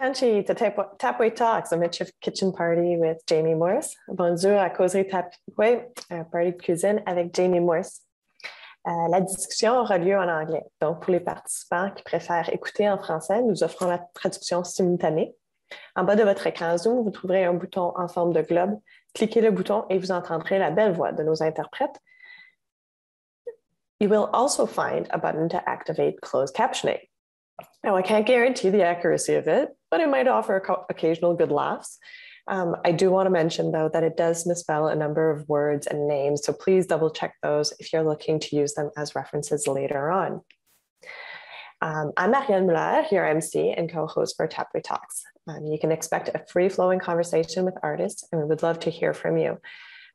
Kanchi to Tapway Talks, a Mitchell Kitchen Party with Jamie Morse. Bonjour à Causerie Tapway, un party de cuisine avec Jamie Morse. Euh, la discussion aura lieu en anglais. Donc, pour les participants qui préfèrent écouter en français, nous offrons la traduction simultanée. En bas de votre écran Zoom, vous trouverez un bouton en forme de globe. Cliquez le bouton et vous entendrez la belle voix de nos interprètes. You will also find a button to activate closed captioning. Now, I can't guarantee the accuracy of it, but it might offer occasional good laughs. Um, I do want to mention, though, that it does misspell a number of words and names, so please double check those if you're looking to use them as references later on. Um, I'm Arianne Mulaire, your MC and co-host for Tapwe Talks. Um, you can expect a free-flowing conversation with artists, and we would love to hear from you.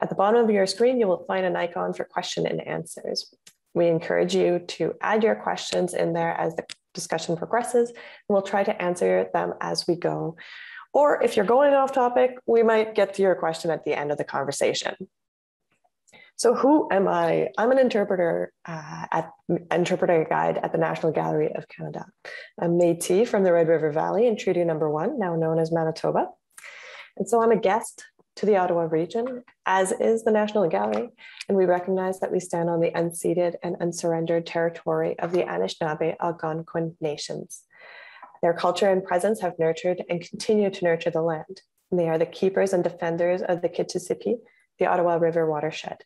At the bottom of your screen, you will find an icon for question and answers. We encourage you to add your questions in there as the discussion progresses, and we'll try to answer them as we go. Or if you're going off topic, we might get to your question at the end of the conversation. So who am I? I'm an interpreter uh, at interpreter guide at the National Gallery of Canada. I'm Métis from the Red River Valley in Treaty Number One, now known as Manitoba. And so I'm a guest to the Ottawa region, as is the National Gallery, and we recognize that we stand on the unceded and unsurrendered territory of the Anishinaabe Algonquin nations. Their culture and presence have nurtured and continue to nurture the land. And they are the keepers and defenders of the Kichissippi, the Ottawa River watershed.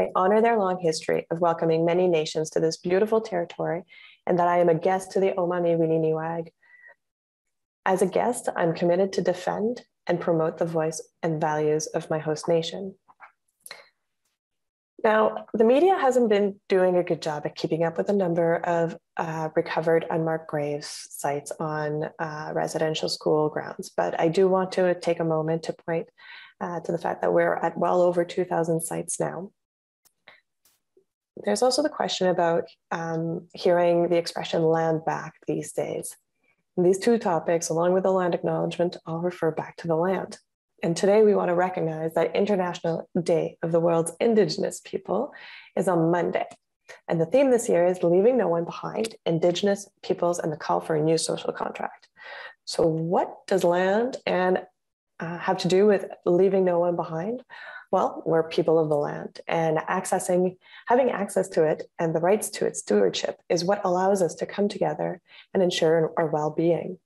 I honor their long history of welcoming many nations to this beautiful territory and that I am a guest to the Omani Niwag. As a guest, I'm committed to defend and promote the voice and values of my host nation. Now, the media hasn't been doing a good job at keeping up with the number of uh, recovered unmarked graves sites on uh, residential school grounds, but I do want to take a moment to point uh, to the fact that we're at well over 2,000 sites now. There's also the question about um, hearing the expression land back these days. And these two topics, along with the land acknowledgement, all refer back to the land. And today we want to recognize that International Day of the World's Indigenous People is on Monday. And the theme this year is Leaving No One Behind, Indigenous Peoples and the Call for a New Social Contract. So what does land and uh, have to do with leaving no one behind? Well, we're people of the land and accessing, having access to it and the rights to its stewardship is what allows us to come together and ensure our well-being.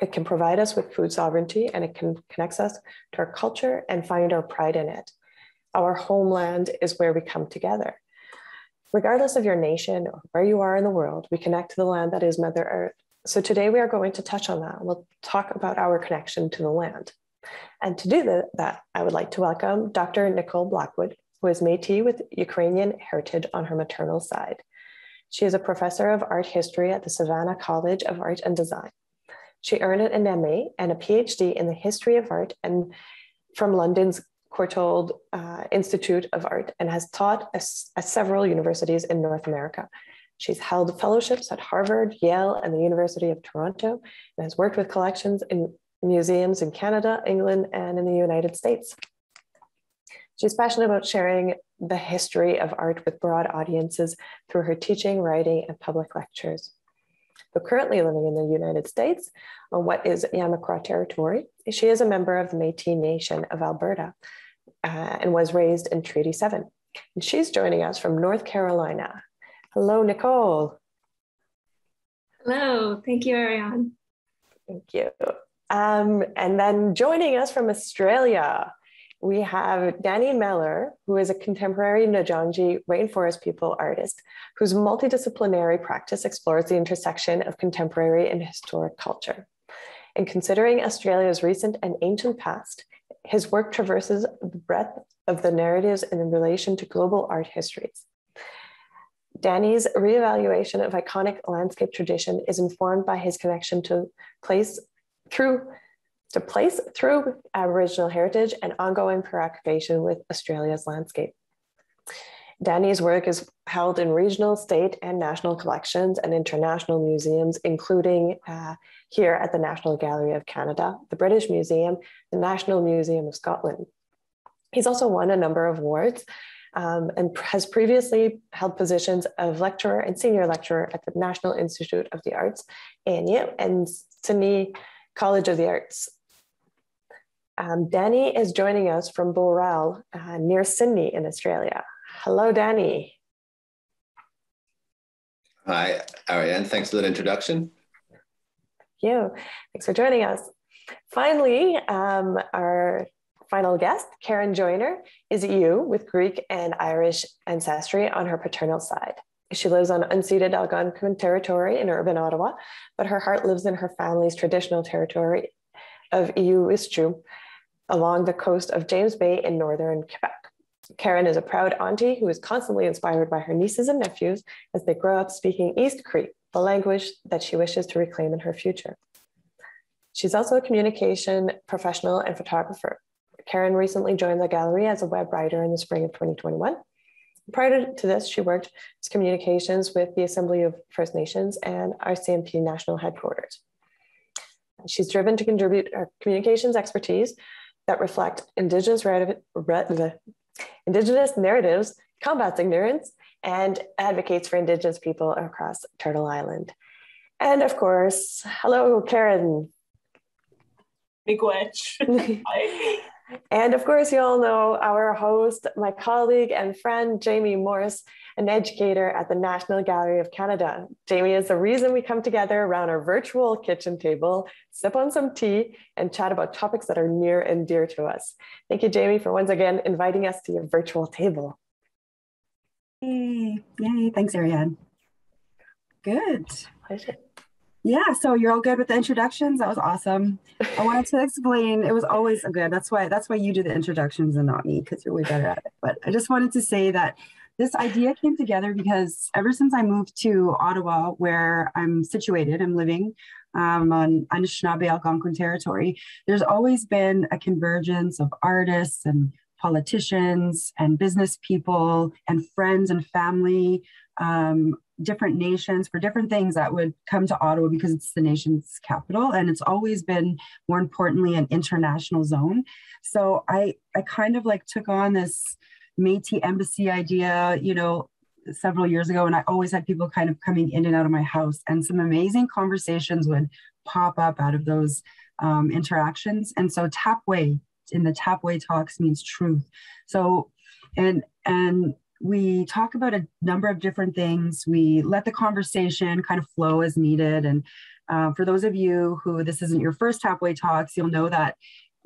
It can provide us with food sovereignty and it can connect us to our culture and find our pride in it. Our homeland is where we come together. Regardless of your nation or where you are in the world, we connect to the land that is Mother Earth. So today we are going to touch on that. We'll talk about our connection to the land. And to do that, I would like to welcome Dr. Nicole Blackwood, who is Métis with Ukrainian heritage on her maternal side. She is a professor of art history at the Savannah College of Art and Design. She earned an MA and a PhD in the history of art and from London's Courtauld uh, Institute of Art and has taught at several universities in North America. She's held fellowships at Harvard, Yale, and the University of Toronto, and has worked with collections in museums in Canada, England, and in the United States. She's passionate about sharing the history of art with broad audiences through her teaching, writing, and public lectures. But currently living in the United States on what is Yamacraw territory, she is a member of the Métis Nation of Alberta uh, and was raised in Treaty 7. And she's joining us from North Carolina. Hello, Nicole. Hello, thank you, Arianne. Thank you. Um, and then joining us from Australia, we have Danie Mellor, who is a contemporary Ngadjonji rainforest people artist whose multidisciplinary practice explores the intersection of contemporary and historic culture. In considering Australia's recent and ancient past, his work traverses the breadth of the narratives in relation to global art histories. Danie's reevaluation of iconic landscape tradition is informed by his connection to place through to place through Aboriginal heritage and ongoing preoccupation with Australia's landscape. Danie's work is held in regional, state, and national collections and international museums, including uh, here at the National Gallery of Canada, the British Museum, the National Museum of Scotland. He's also won a number of awards um, and has previously held positions of lecturer and senior lecturer at the National Institute of the Arts, ANU, and Sydney College of the Arts. Um, Danie is joining us from Bowral uh, near Sydney in Australia. Hello, Danie. Hi, Arianne. Thanks for that introduction. Thank you. Thanks for joining us. Finally, um, our final guest, Karen Joyner, is Eeyou with Greek and Irish ancestry on her paternal side. She lives on unceded Algonquin territory in urban Ottawa, but her heart lives in her family's traditional territory of Eeyou Istchee along the coast of James Bay in northern Quebec. Karen is a proud auntie who is constantly inspired by her nieces and nephews as they grow up speaking East Cree, the language that she wishes to reclaim in her future. She's also a communication professional and photographer. Karen recently joined the gallery as a web writer in the spring of 2021. Prior to this, she worked as communications with the Assembly of First Nations and RCMP National Headquarters. She's driven to contribute her communications expertise that reflect Indigenous, Indigenous narratives, combats ignorance, and advocates for Indigenous people across Turtle Island. And of course, hello, Karen. Miigwech. And of course, you all know our host, my colleague and friend, Jaime Morse, an educator at the National Gallery of Canada. Jaime is the reason we come together around our virtual kitchen table, sip on some tea, and chat about topics that are near and dear to us. Thank you, Jaime, for once again inviting us to your virtual table. Yay, yay. thanks, Arianne. Good. Pleasure. Yeah, so you're all good with the introductions. That was awesome. I wanted to explain. It was always good. That's why that's why you do the introductions and not me because you're way better at it. But I just wanted to say that this idea came together because ever since I moved to Ottawa, where I'm situated, I'm living um, on Anishinaabe Algonquin territory. There's always been a convergence of artists and politicians and business people and friends and family um, different nations for different things that would come to Ottawa because it's the nation's capital and it's always been more importantly an international zone. So I I kind of like took on this Métis embassy idea, you know, several years ago and I always had people kind of coming in and out of my house and some amazing conversations would pop up out of those um, interactions. And so Tapwe in the Tapwe talks means truth. So and and we talk about a number of different things. We let the conversation kind of flow as needed. And uh, for those of you who this isn't your first Tapwe Talks, you'll know that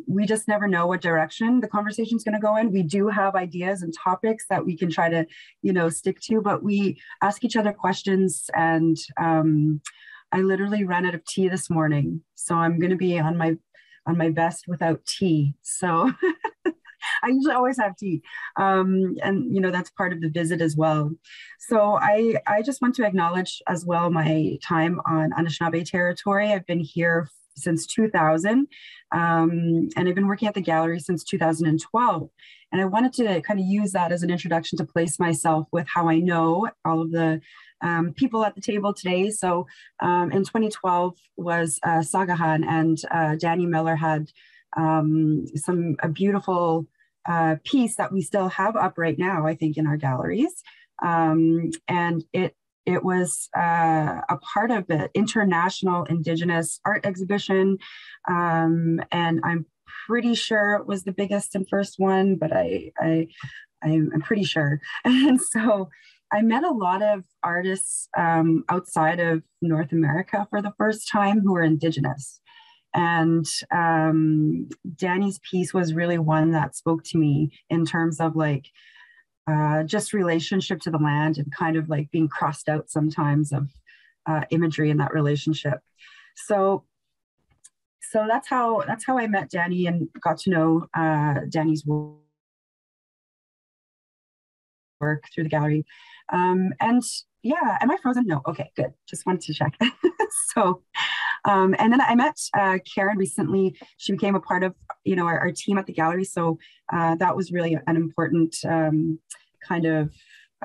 we just never know what direction the conversation is going to go in. We do have ideas and topics that we can try to, you know, stick to, but we ask each other questions. And um, I literally ran out of tea this morning, so I'm going to be on my on my best without tea. So I usually always have tea. Um, and, you know, that's part of the visit as well. So I, I just want to acknowledge as well my time on Anishinaabe territory. I've been here since 2000 um, and I've been working at the gallery since 2012. And I wanted to kind of use that as an introduction to place myself with how I know all of the um, people at the table today. So um, in 2012 was uh, Sakahàn and uh, Danie Mellor had um, some a beautiful uh, piece that we still have up right now, I think, in our galleries. Um, and it it was uh, a part of the international indigenous art exhibition. Um, and i'm pretty sure it was the biggest and first one but i i i'm, pretty sure. And so i met a lot of artists um, outside of north america for the first time who were indigenous and um, Danie's piece was really one that spoke to me in terms of like uh, just relationship to the land and kind of like being crossed out sometimes of uh, imagery in that relationship. So, so that's how that's how I met Danie and got to know uh, Danie's work through the gallery. Um, and yeah, am I frozen? No. Okay, good. Just wanted to check. so, um, and then I met uh, Karen recently. She became a part of you know our, our team at the gallery, so uh, that was really an important um, kind of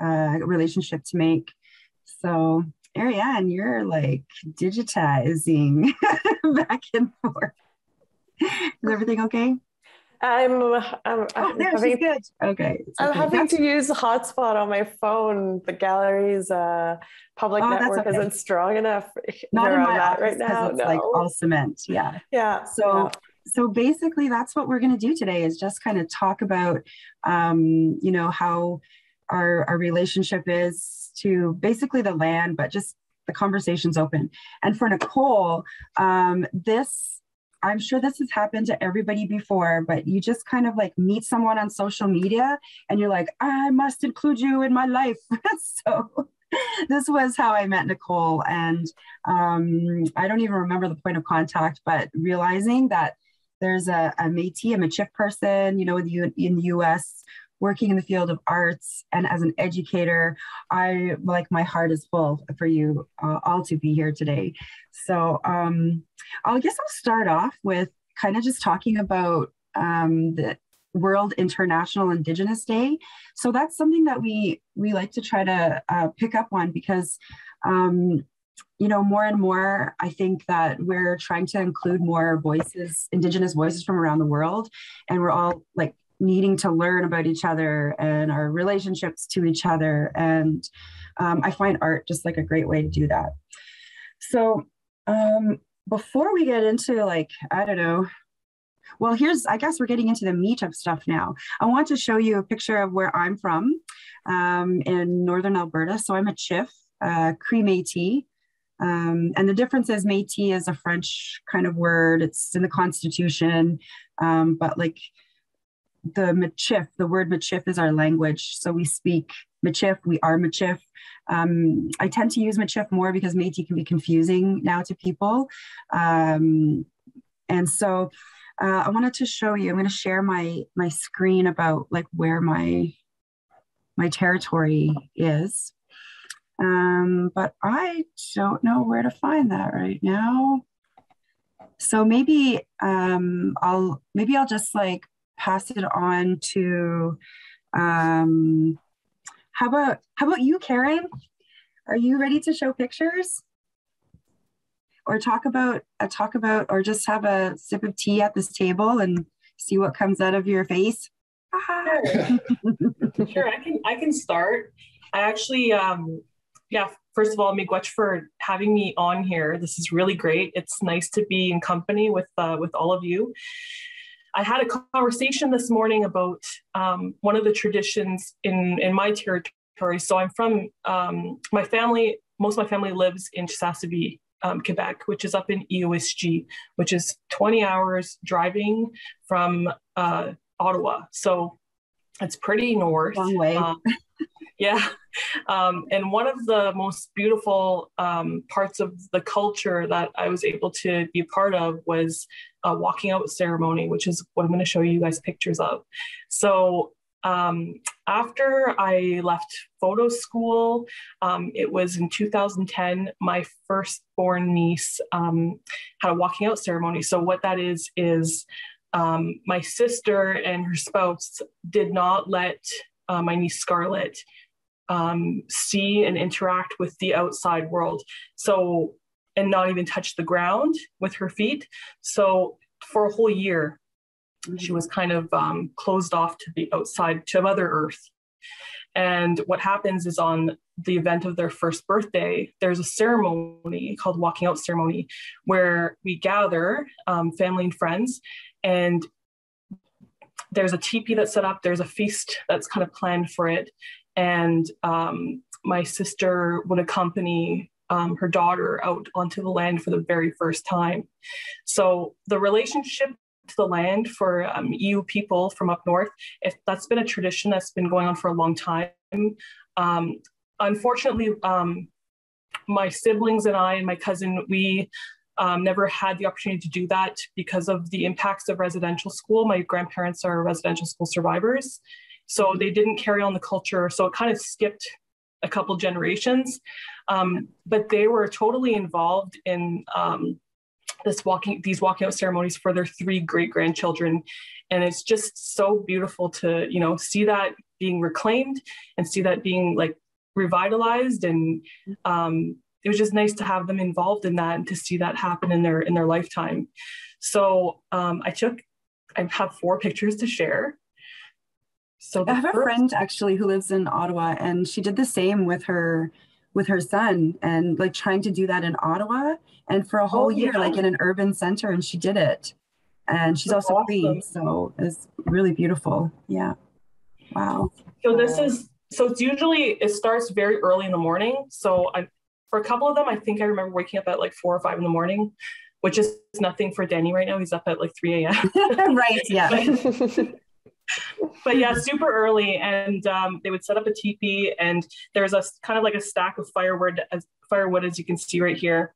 uh, relationship to make. So, Arianne, you're like digitizing back and forth. Is everything okay? I'm, I'm, I'm oh, there, having, good. Okay. I'm okay. having That's... to use the hotspot on my phone. The gallery's uh, public oh, network okay. isn't strong enough. Not in my office right now. It's no. like all cement. Yeah. Yeah. So, yeah. so basically, that's what we're going to do today. Is just kind of talk about, um, you know, how our our relationship is to basically the land, but just the conversation's open. And for Nicole, um, this I'm sure this has happened to everybody before, but you just kind of like meet someone on social media and you're like, I must include you in my life. so this was how I met Nicole. And um, I don't even remember the point of contact, but realizing that there's a, a Métis, a Michif person, you know, in the, in the US working in the field of arts and as an educator i like my heart is full for you uh, all to be here today. So um, i guess i'll start off with kind of just talking about um, the world international indigenous day. So that's something that we we like to try to uh, pick up on because um, you know more and more i think that we're trying to include more voices indigenous voices from around the world and we're all like needing to learn about each other and our relationships to each other. And um, I find art just like a great way to do that. So um, before we get into like, I don't know, well, here's, I guess we're getting into the meat of stuff now. I want to show you a picture of where I'm from um, in Northern Alberta. So I'm a Chif, uh, Cree Métis. Um, and the difference is Métis is a French kind of word. It's in the Constitution, um, but like the Michif, the word Michif is our language. So we speak Michif, we are Michif. Um, I tend to use Michif more because Métis can be confusing now to people. Um, and so uh, I wanted to show you, I'm going to share my, my screen about like where my, my territory is. Um, but I don't know where to find that right now. So maybe um, I'll maybe I'll just like pass it on to um, how about how about you karen? Are you ready to show pictures? Or talk about uh, talk about or just have a sip of tea at this table and see what comes out of your face? Sure. sure i can i can start. I actually um yeah first of all miigwech for having me on here. This is really great. It's nice to be in company with uh, with all of you I had a conversation this morning about um, one of the traditions in, in my territory. So I'm from, um, my family, most of my family lives in Chisasibi, um, Quebec, which is up in Eeyou Istchee, which is 20 hours driving from uh, Ottawa. So it's pretty north. Long way. Um, yeah. Um, and one of the most beautiful um, parts of the culture that I was able to be a part of was a walking out ceremony, which is what I'm going to show you guys pictures of. So um, after I left photo school, um, it was in 2010, my firstborn niece um, had a walking out ceremony. So what that is, is um, my sister and her spouse did not let uh, my niece Scarlett um, see and interact with the outside world. So, and not even touch the ground with her feet. So, for a whole year, she was kind of um, closed off to the outside, to Mother Earth. And what happens is on the event of their first birthday, there's a ceremony called walking out ceremony where we gather um, family and friends and there's a teepee that's set up, there's a feast that's kind of planned for it. And um, my sister would accompany um, her daughter out onto the land for the very first time. So the relationship to the land for um, Eeyou people from up north, if that's been a tradition that's been going on for a long time. Um, unfortunately, um, my siblings and I and my cousin, we um, never had the opportunity to do that because of the impacts of residential school. My grandparents are residential school survivors. So they didn't carry on the culture. So it kind of skipped a couple generations. Um, but they were totally involved in um, this walking, these walking out ceremonies for their three great grandchildren. And it's just so beautiful to, you know, see that being reclaimed and see that being like revitalized and um, it was just nice to have them involved in that and to see that happen in their in their lifetime. So um, I took I have four pictures to share. So I have first... a friend actually who lives in Ottawa, and she did the same with her with her son, and like trying to do that in Ottawa, and for a oh, whole oh, year, yeah. like in an urban center, and she did it. And she's That's also awesome. so it's really beautiful. Yeah. Wow. So this is so it's usually it starts very early in the morning. So I for a couple of them, I think I remember waking up at like four or five in the morning, which is nothing for Danie right now. He's up at like 3 a.m. right. Yeah. but, yeah, super early. And um, they would set up a teepee, and there's a kind of like a stack of firewood, as firewood, as you can see right here.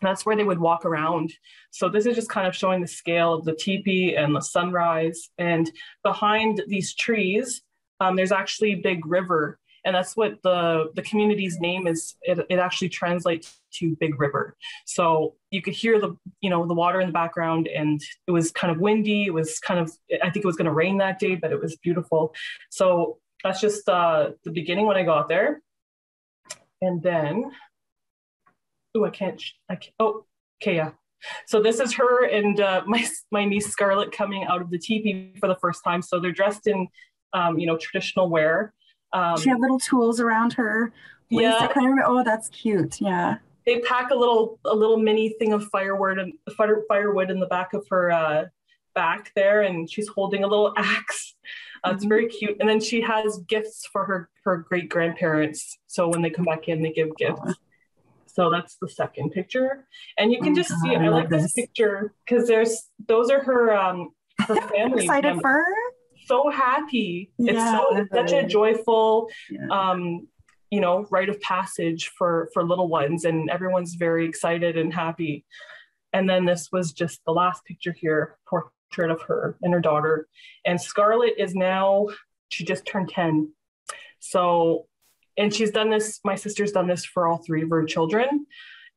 And that's where they would walk around. So this is just kind of showing the scale of the teepee and the sunrise. And behind these trees, um, there's actually a big river and that's what the the community's name is it, it actually translates to big river. So you could hear the you know the water in the background and it was kind of windy. It was kind of i think it was going to rain that day but it was beautiful. So that's just uh, the beginning when i got there. And then oh i can't i can't oh okay yeah. So this is her and uh, my my niece Scarlett coming out of the teepee for the first time. So they're dressed in, um, you know, traditional wear, um, she had little tools around her. Yeah. Kind of, oh, that's cute. Yeah. They pack a little a little mini thing of firewood and fire, firewood in the back of her uh, back there, and she's holding a little axe. Uh, mm-hmm. It's very cute. And then she has gifts for her her great grandparents. So when they come back in, they give gifts. Oh. So that's the second picture, and you can oh, just God, see. I, I like this, this picture because there's those are her um her family. excited members. for her so happy. Yeah. It's so it's such a joyful yeah. um, you know, rite of passage for for little ones and everyone's very excited and happy. And then this was just the last picture here, portrait of her and her daughter. And Scarlett is now she just turned 10. So and she's done this my sister's done this for all three of her children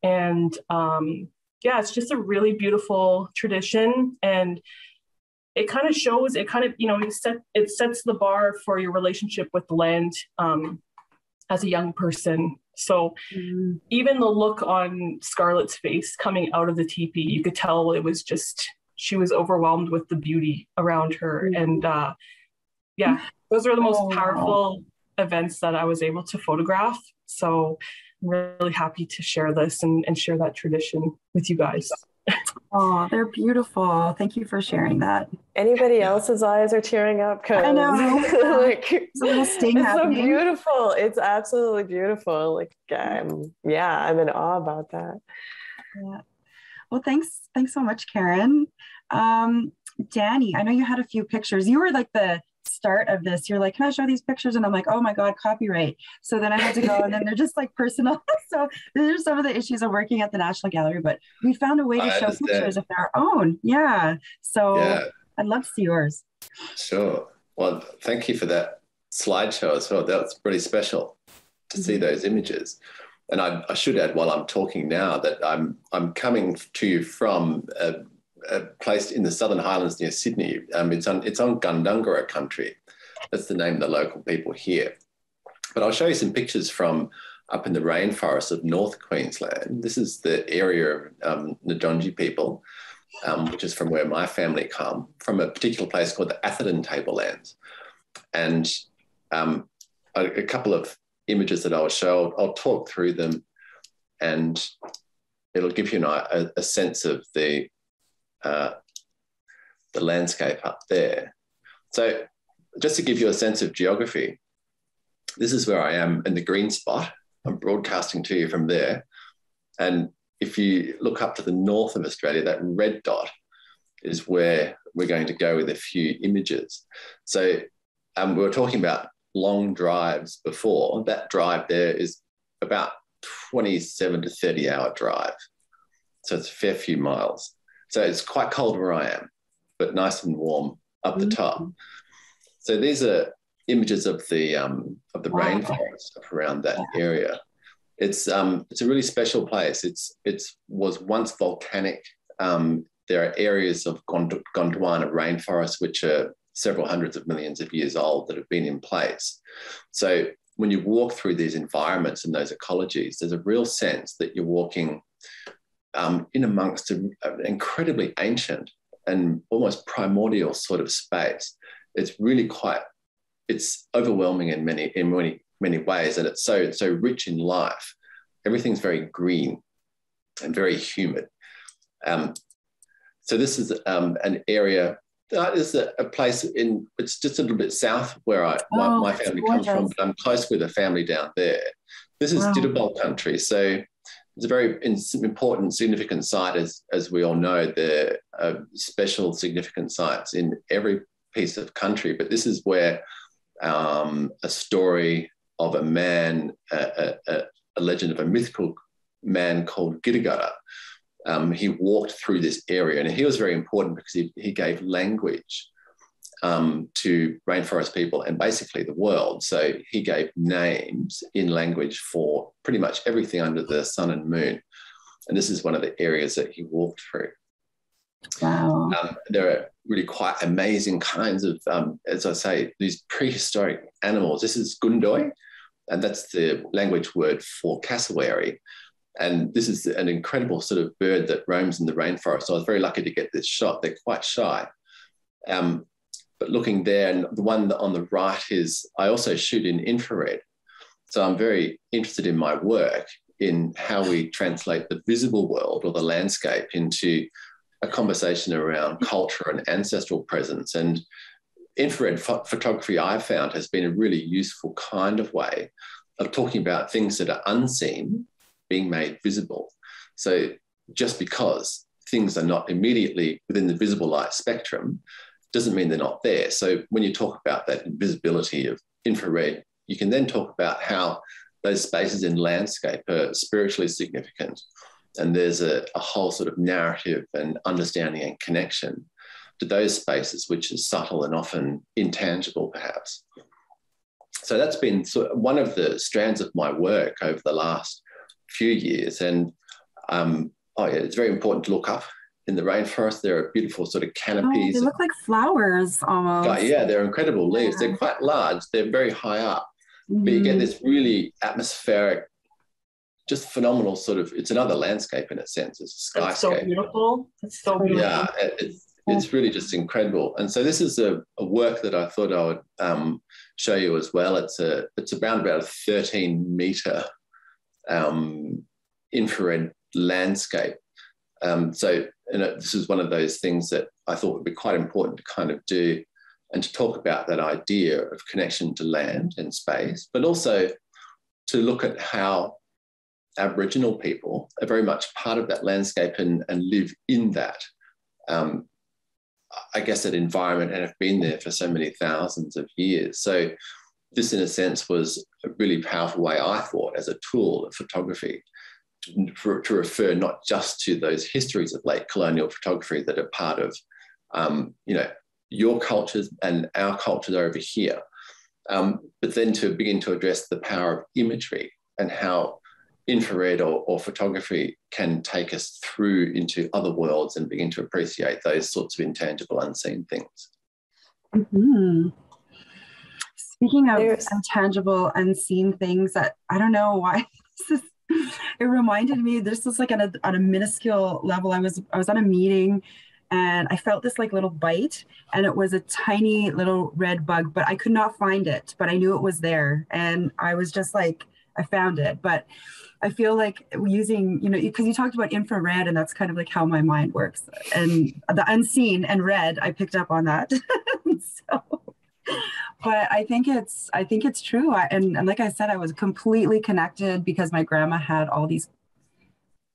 and um yeah it's just a really beautiful tradition and it kind of shows it kind of you know it, set, it sets the bar for your relationship with the land um, as a young person so mm. even the look on scarlett's face coming out of the teepee you could tell it was just she was overwhelmed with the beauty around her mm. and uh, yeah those are the most oh, powerful wow. events that i was able to photograph so i'm really happy to share this and, and share that tradition with you guys Oh, they're beautiful. Thank you for sharing that. Anybody else's eyes are tearing up I know. like it's a little sting it's happening. so beautiful. It's absolutely beautiful. Like um, yeah, I'm in awe about that. Yeah. Well, thanks. Thanks so much, Karen. Um, Danie, I know you had a few pictures. You were like the start of this, you're like, can I show these pictures? And I'm like, oh my God, copyright. So then I had to go and then they're just like personal. so these are some of the issues of working at the National Gallery, but we found a way to I show understand. pictures of our own. Yeah. So yeah. I'd love to see yours. Sure. Well, thank you for that slideshow as well. That's pretty special to mm-hmm. see those images. And I, I, should add while I'm talking now that I'm I'm coming to you from a uh, placed in the Southern Highlands near Sydney. Um, it's on it's on Gundungurra country. That's the name of the local people here. But I'll show you some pictures from up in the rainforest of North Queensland. This is the area of um, Ngadjonji people, um, which is from where my family come, from a particular place called the Atherton Tablelands. And um, a, a, couple of images that I'll show, I'll, I'll talk through them and it'll give you an, a, a sense of the uh, the landscape up there. So just to give you a sense of geography, this is where I am in the green spot. I'm broadcasting to you from there. And if you look up to the north of Australia, that red dot is where we're going to go with a few images. So um, we were talking about long drives before. That drive there is about 27 to 30 hour drive. So it's a fair few miles. So it's quite cold where I am, but nice and warm up the top. Mm-hmm. So these are images of the um, of the wow. rainforest around that area. It's um, it's a really special place. It's it's was once volcanic. Um, there are areas of Gond- Gondwana rainforest which are several hundreds of millions of years old that have been in place. So when you walk through these environments and those ecologies, there's a real sense that you're walking um, in amongst an incredibly ancient and almost primordial sort of space. It's really quite, it's overwhelming in many, in many, many ways. And it's so, so rich in life. Everything's very green and very humid. Um, so this is um, an area that is a, a, place in it's just a little bit south where I my, oh, my family comes from, but I'm close with a family down there. This is wow. country, so it's a very important, significant site, as as we all know. There are special, significant sites in every piece of country, but this is where um, a story of a man, a, a, a legend of a mythical man called Gidigara um, he walked through this area and he was very important because he, he gave language um, to rainforest people and basically the world. So he gave names in language for pretty much everything under the sun and moon. And this is one of the areas that he walked through. Wow. Um, there are really quite amazing kinds of, um, as I say, these prehistoric animals. This is Gundoi, and that's the language word for cassowary. And this is an incredible sort of bird that roams in the rainforest. So I was very lucky to get this shot. They're quite shy. Um, but looking there, and the one on the right is I also shoot in infrared. So I'm very interested in my work in how we translate the visible world or the landscape into a conversation around culture and ancestral presence. And infrared ph- photography I've found has been a really useful kind of way of talking about things that are unseen being made visible. So just because things are not immediately within the visible light spectrum doesn't mean they're not there. So when you talk about that invisibility of infrared, you can then talk about how those spaces in landscape are spiritually significant. And there's a, a whole sort of narrative and understanding and connection to those spaces, which is subtle and often intangible, perhaps. So that's been sort of one of the strands of my work over the last few years. And um, oh yeah, it's very important to look up in the rainforest. There are beautiful sort of canopies. Oh, they look like flowers almost. Yeah, they're incredible leaves. Yeah. They're quite large. They're very high up, mm-hmm. but you get mm-hmm. this really atmospheric, just phenomenal sort of. It's another landscape in a sense. It's a skyscape. It's so beautiful. It's so beautiful. Yeah, it's it's really just incredible. And so this is a, a work that I thought I would um, show you as well. It's a it's around about a 13 meter um, infrared landscape. Um, so this is one of those things that I thought would be quite important to kind of do and to talk about that idea of connection to land and space, but also to look at how Aboriginal people are very much part of that landscape and, and live in that. Um, I guess that environment and have been there for so many thousands of years. So this, in a sense, was a really powerful way, I thought, as a tool of photography to, to refer not just to those histories of late colonial photography that are part of, um, you know, your cultures and our cultures over here, um, but then to begin to address the power of imagery and how infrared or, or, photography can take us through into other worlds and begin to appreciate those sorts of intangible, unseen things. Mm-hmm. Speaking of There's... intangible, unseen things that I don't know why this is, it reminded me this was like on a, on a minuscule level. I was I was on a meeting and I felt this like little bite and it was a tiny little red bug, but I could not find it, but I knew it was there. And I was just like, I found it. But I feel like using, you know, because you talked about infrared and that's kind of like how my mind works. And the unseen and red, I picked up on that. so but I think it's I think it's true. I, and, and like I said, I was completely connected because my grandma had all these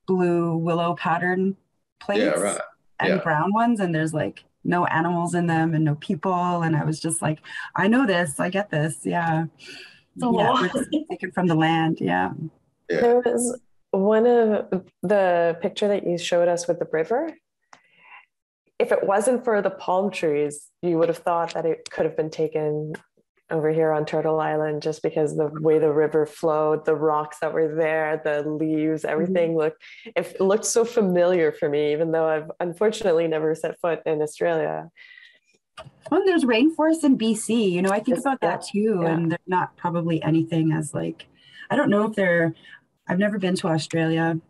blue willow pattern plates yeah, right. and yeah. brown ones, and there's like no animals in them and no people. And I was just like, I know this, I get this. Yeah. So yeah, taken from the land. Yeah. yeah. There was one of the picture that you showed us with the river if it wasn't for the palm trees, you would have thought that it could have been taken over here on Turtle Island just because the way the river flowed, the rocks that were there, the leaves, mm-hmm. everything mm-hmm. looked it looked so familiar for me, even though I've unfortunately never set foot in Australia. Well, there's rainforests in BC. You know, I think about that too, yeah. and they're not probably anything as like I don't know if they're. I've never been to Australia,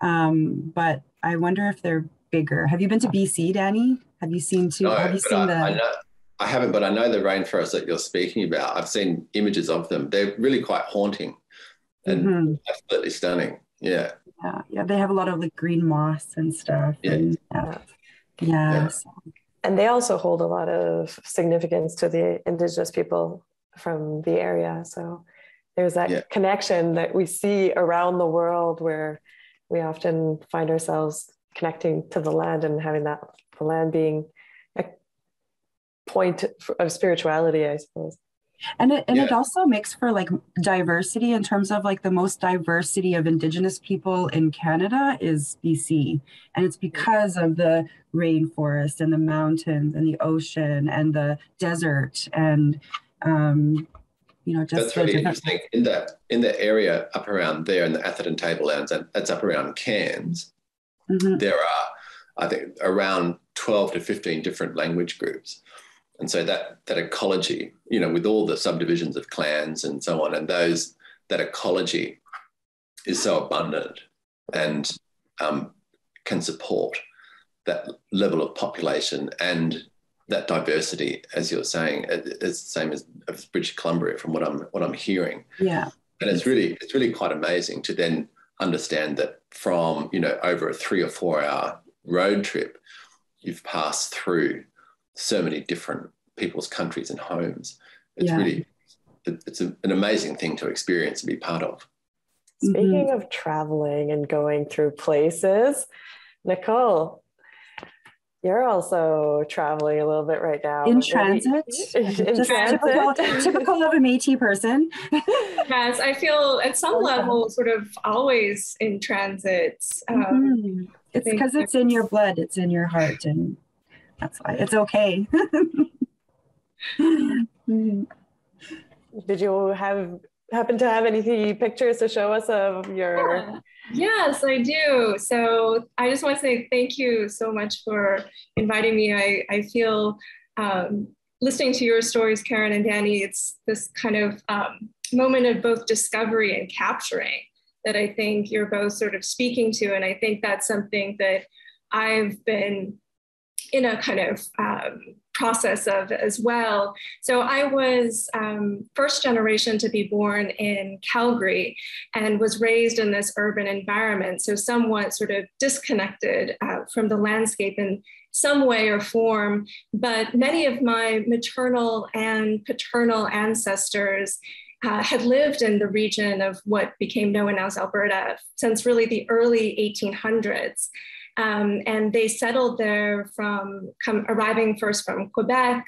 um, but I wonder if they're bigger. Have you been to BC, Danie? Have you seen too? No, have you seen I, the? I, know, I haven't, but I know the rainforest that you're speaking about. I've seen images of them. They're really quite haunting and mm-hmm. absolutely stunning. Yeah. Yeah, yeah. They have a lot of like green moss and stuff. Yeah. And, yeah. yeah. And they also hold a lot of significance to the indigenous people from the area. So there's that yeah. connection that we see around the world where we often find ourselves connecting to the land and having that the land being a point of spirituality, I suppose. And it and yeah. it also makes for like diversity in terms of like the most diversity of indigenous people in Canada is BC. And it's because of the rainforest and the mountains and the ocean and the desert and um you know just that's really interesting in that in the area up around there in the atherton tablelands and that's up around cairns mm-hmm. there are i think around 12 to 15 different language groups and so that that ecology you know with all the subdivisions of clans and so on and those that ecology is so abundant and um, can support that level of population and that diversity, as you're saying, it's the same as, as British Columbia from what I'm what I'm hearing. Yeah, and it's really it's really quite amazing to then understand that from you know over a three or four hour road trip, you've passed through so many different people's countries and homes. It's yeah. really it's a, an amazing thing to experience and be part of. Speaking mm-hmm. of traveling and going through places, Nicole, you're also traveling a little bit right now. In transit? In transit. Typical, typical of a Métis person. yes, I feel at some level sort of always in transit. Um, mm-hmm. It's because it's in your blood, it's in your heart, and that's why it's okay. Did you have happen to have any pictures to show us of your yeah. Yes, I do. So I just want to say thank you so much for inviting me. I, I feel um, listening to your stories, Karen and Danie, it's this kind of um, moment of both discovery and capturing that I think you're both sort of speaking to. And I think that's something that I've been in a kind of um, process of as well. So I was um, first generation to be born in Calgary and was raised in this urban environment, so somewhat sort of disconnected uh, from the landscape in some way or form. But many of my maternal and paternal ancestors uh, had lived in the region of what became known as Alberta since really the early 1800s. Um, and they settled there from come, arriving first from Quebec,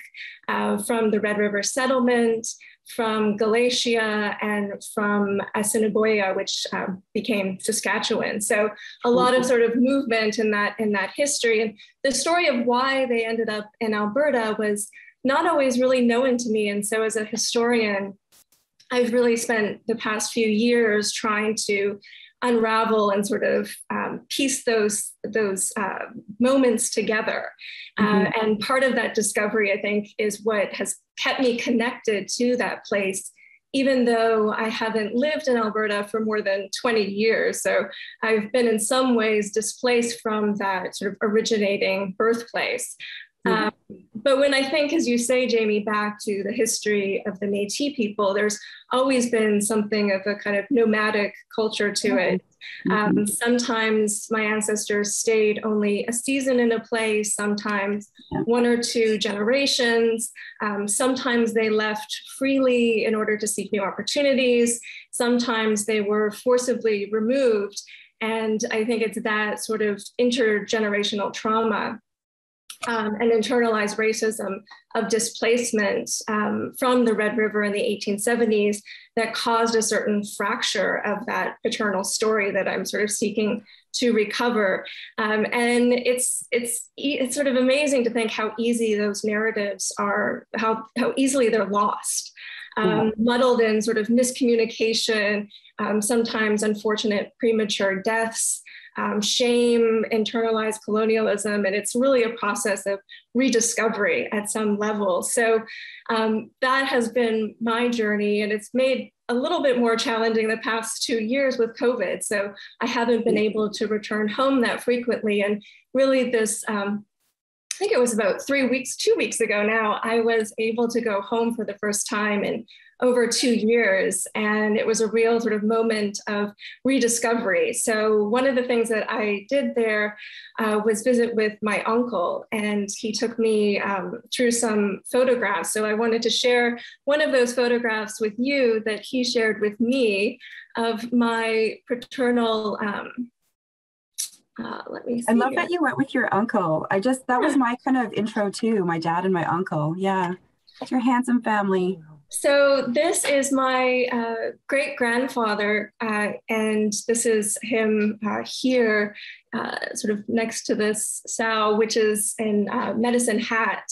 uh, from the Red River settlement, from Galicia, and from Assiniboia, which um, became Saskatchewan. So a lot of sort of movement in that in that history. And the story of why they ended up in Alberta was not always really known to me. And so as a historian, I've really spent the past few years trying to unravel and sort of um, piece those those uh, moments together. Uh, mm-hmm. Uh, and part of that discovery, I think, is what has kept me connected to that place. Even though I haven't lived in Alberta for more than 20 years. So I've been in some ways displaced from that sort of originating birthplace. Mm-hmm. Um, but when I think, as you say, Jaime, back to the history of the Metis people, there's always been something of a kind of nomadic culture to it. Mm-hmm. Um, sometimes my ancestors stayed only a season in a place, sometimes one or two generations. Um, sometimes they left freely in order to seek new opportunities. Sometimes they were forcibly removed. And I think it's that sort of intergenerational trauma um, and internalized racism of displacement um, from the Red River in the 1870s that caused a certain fracture of that paternal story that I'm sort of seeking to recover. Um, and it's it's it's sort of amazing to think how easy those narratives are, how how easily they're lost, um, muddled in sort of miscommunication, um, sometimes unfortunate premature deaths um, shame, internalized colonialism, and it's really a process of rediscovery at some level. So um, that has been my journey, and it's made a little bit more challenging the past two years with COVID. So I haven't been able to return home that frequently, and really this um, think it was about three weeks, two weeks ago now, I was able to go home for the first time in over two years. And it was a real sort of moment of rediscovery. So, one of the things that I did there uh, was visit with my uncle, and he took me um, through some photographs. So, I wanted to share one of those photographs with you that he shared with me of my paternal. Um, uh, let me I love here. that you went with your uncle. I just, that was my kind of intro too, my dad and my uncle. Yeah. It's your handsome family. So this is my uh, great grandfather, uh, and this is him uh, here, uh, sort of next to this sow, which is in uh, Medicine Hat.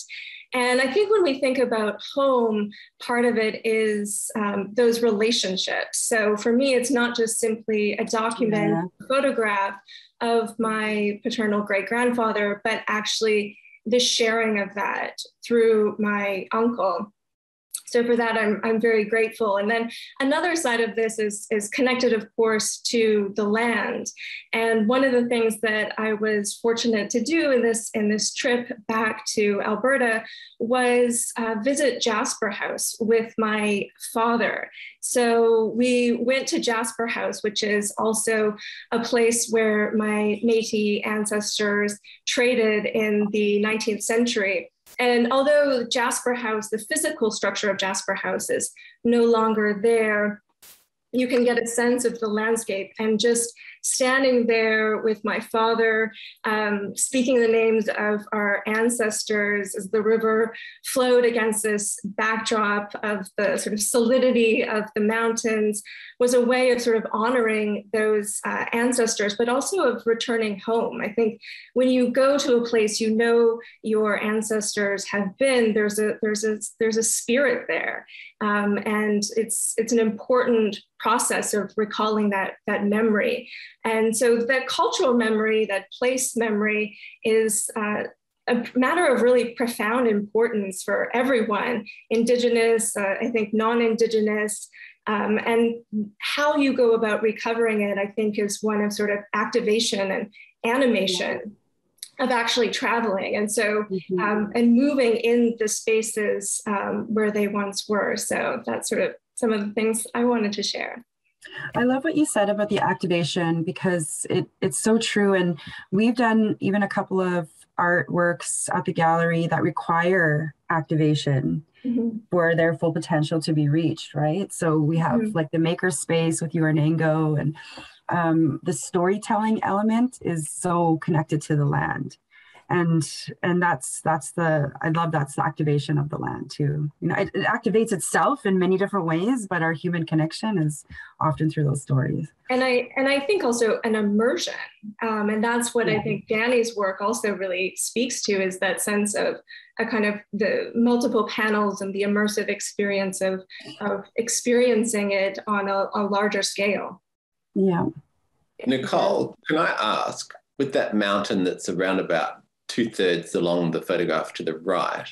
And I think when we think about home, part of it is um, those relationships. So for me, it's not just simply a document, yeah. photograph, of my paternal great grandfather, but actually the sharing of that through my uncle so for that i'm, I'm very grateful. And then another side of this is, is connected of course to the land. And one of the things that i was fortunate to do in this in this trip back to alberta was uh, visit jasper house with my father. So we went to jasper house which is also a place where my metis ancestors traded in the 19th century and although Jasper House, the physical structure of Jasper House is no longer there, you can get a sense of the landscape and just standing there with my father, um, speaking the names of our ancestors as the river flowed against this backdrop of the sort of solidity of the mountains was a way of sort of honoring those uh, ancestors, but also of returning home. I think when you go to a place you know your ancestors have been, there's a there's a there's a spirit there, um, and it's it's an important process of recalling that that memory. And so that cultural memory, that place memory, is. Uh, a matter of really profound importance for everyone, Indigenous, uh, I think non Indigenous, um, and how you go about recovering it, I think, is one of sort of activation and animation of actually traveling. And so, mm-hmm. um, and moving in the spaces um, where they once were. So that's sort of some of the things I wanted to share. I love what you said about the activation because it, it's so true. And we've done even a couple of artworks at the gallery that require activation mm-hmm. for their full potential to be reached, right? So we have mm-hmm. like the maker space with Joar Nango and um, the storytelling element is so connected to the land and and that's that's the i love that's the activation of the land too. You know it, it, activates itself in many different ways but our human connection is often through those stories. And i and i think also an immersion um, and that's what yeah. i think Danie's work also really speaks to is that sense of a kind of the multiple panels and the immersive experience of of experiencing it on a, a larger scale. Yeah. Nicole can i ask with that mountain that's around about two thirds along the photograph to the right.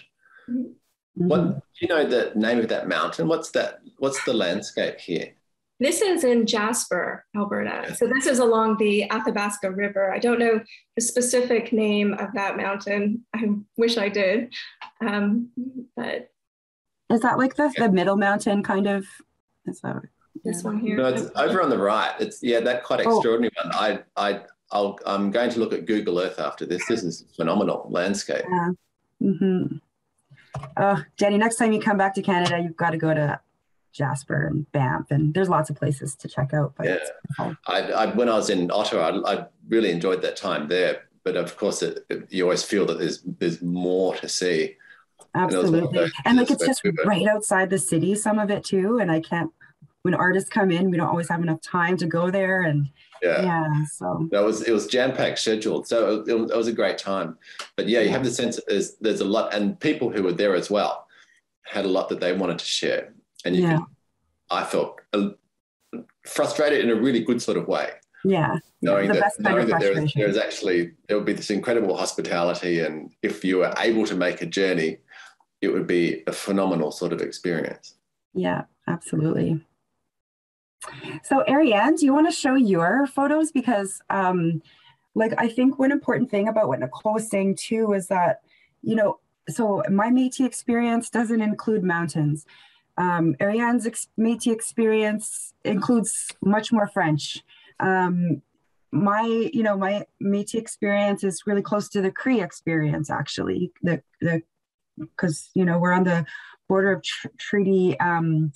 Mm-hmm. What do you know the name of that mountain? What's that? What's the landscape here? This is in Jasper, Alberta. So this is along the Athabasca River. I don't know the specific name of that mountain. I wish I did, um, but is that like the, the middle mountain kind of? Is that this one here? No, it's over on the right. It's yeah, that quite oh. extraordinary oh. one. I I I'll, I'm going to look at Google Earth after this. This is phenomenal landscape. Yeah. Mm-hmm. Oh, Jenny, next time you come back to Canada, you've got to go to Jasper and Banff, and there's lots of places to check out. yeah, I, I, when I was in Ottawa, I, I, really enjoyed that time there. But of course, it, it, you always feel that there's there's more to see. Absolutely, and, and like it's just right outside the city, some of it too. And I can't. When artists come in, we don't always have enough time to go there, and yeah. Yeah. So that was it was jam packed scheduled. So it, it, was a great time. But yeah, you have the sense there's there's a lot, and people who were there as well had a lot that they wanted to share, and you yeah. Could, I felt uh, frustrated in a really good sort of way. Yeah. Knowing the that, knowing that there is, there is actually there would be this incredible hospitality, and if you were able to make a journey, it would be a phenomenal sort of experience. Yeah, absolutely. So Arianne, do you want to show your photos? Because um, like I think one important thing about what Nicole was saying too is that you know, so my Métis experience doesn't include mountains. Um, Arianne's ex- Métis experience includes much more French. Um, my, you know, my Métis experience is really close to the Cree experience, actually. The the because you know we're on the border of tr- Treaty um,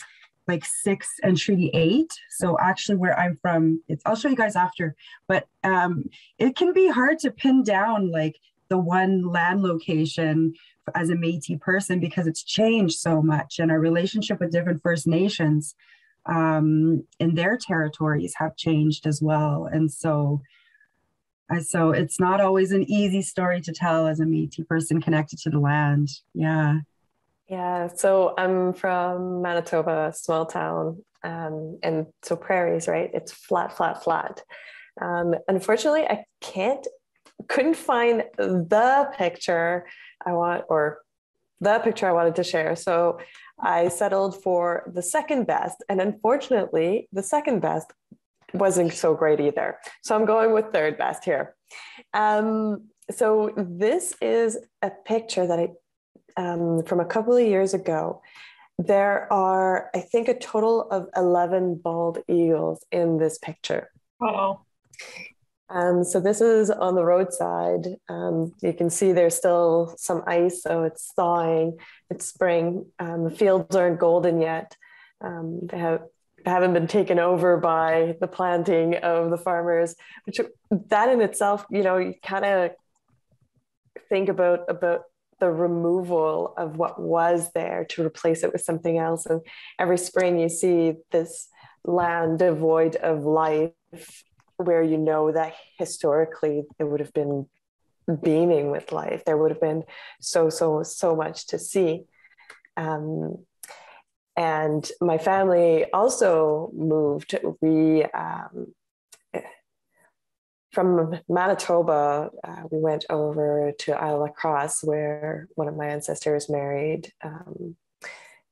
like six and Treaty eight. So actually, where I'm from, it's I'll show you guys after. But um, it can be hard to pin down like the one land location as a Métis person because it's changed so much, and our relationship with different First Nations um, in their territories have changed as well. And so, uh, so it's not always an easy story to tell as a Métis person connected to the land. Yeah. Yeah. So I'm from Manitoba, small town, um, and so prairies, right? It's flat, flat, flat. Um, unfortunately, I can't, couldn't find the picture I want or the picture I wanted to share. So I settled for the second best. And unfortunately, the second best wasn't so great either. So I'm going with third best here. Um, so this is a picture that I, um, from a couple of years ago. There are, I think, a total of 11 bald eagles in this picture. Oh. Um, so this is on the roadside. Um, you can see there's still some ice, so it's thawing. It's spring. Um, the fields aren't golden yet. Um, they have haven't been taken over by the planting of the farmers. Which that in itself, you know, you kind of think about about the removal of what was there to replace it with something else. And every spring, you see this land devoid of life where you know that historically it would have been beaming with life. There would have been so, so, so much to see. Um, and my family also moved. We, um, from Manitoba, uh, we went over to Isle La Crosse, where one of my ancestors married um,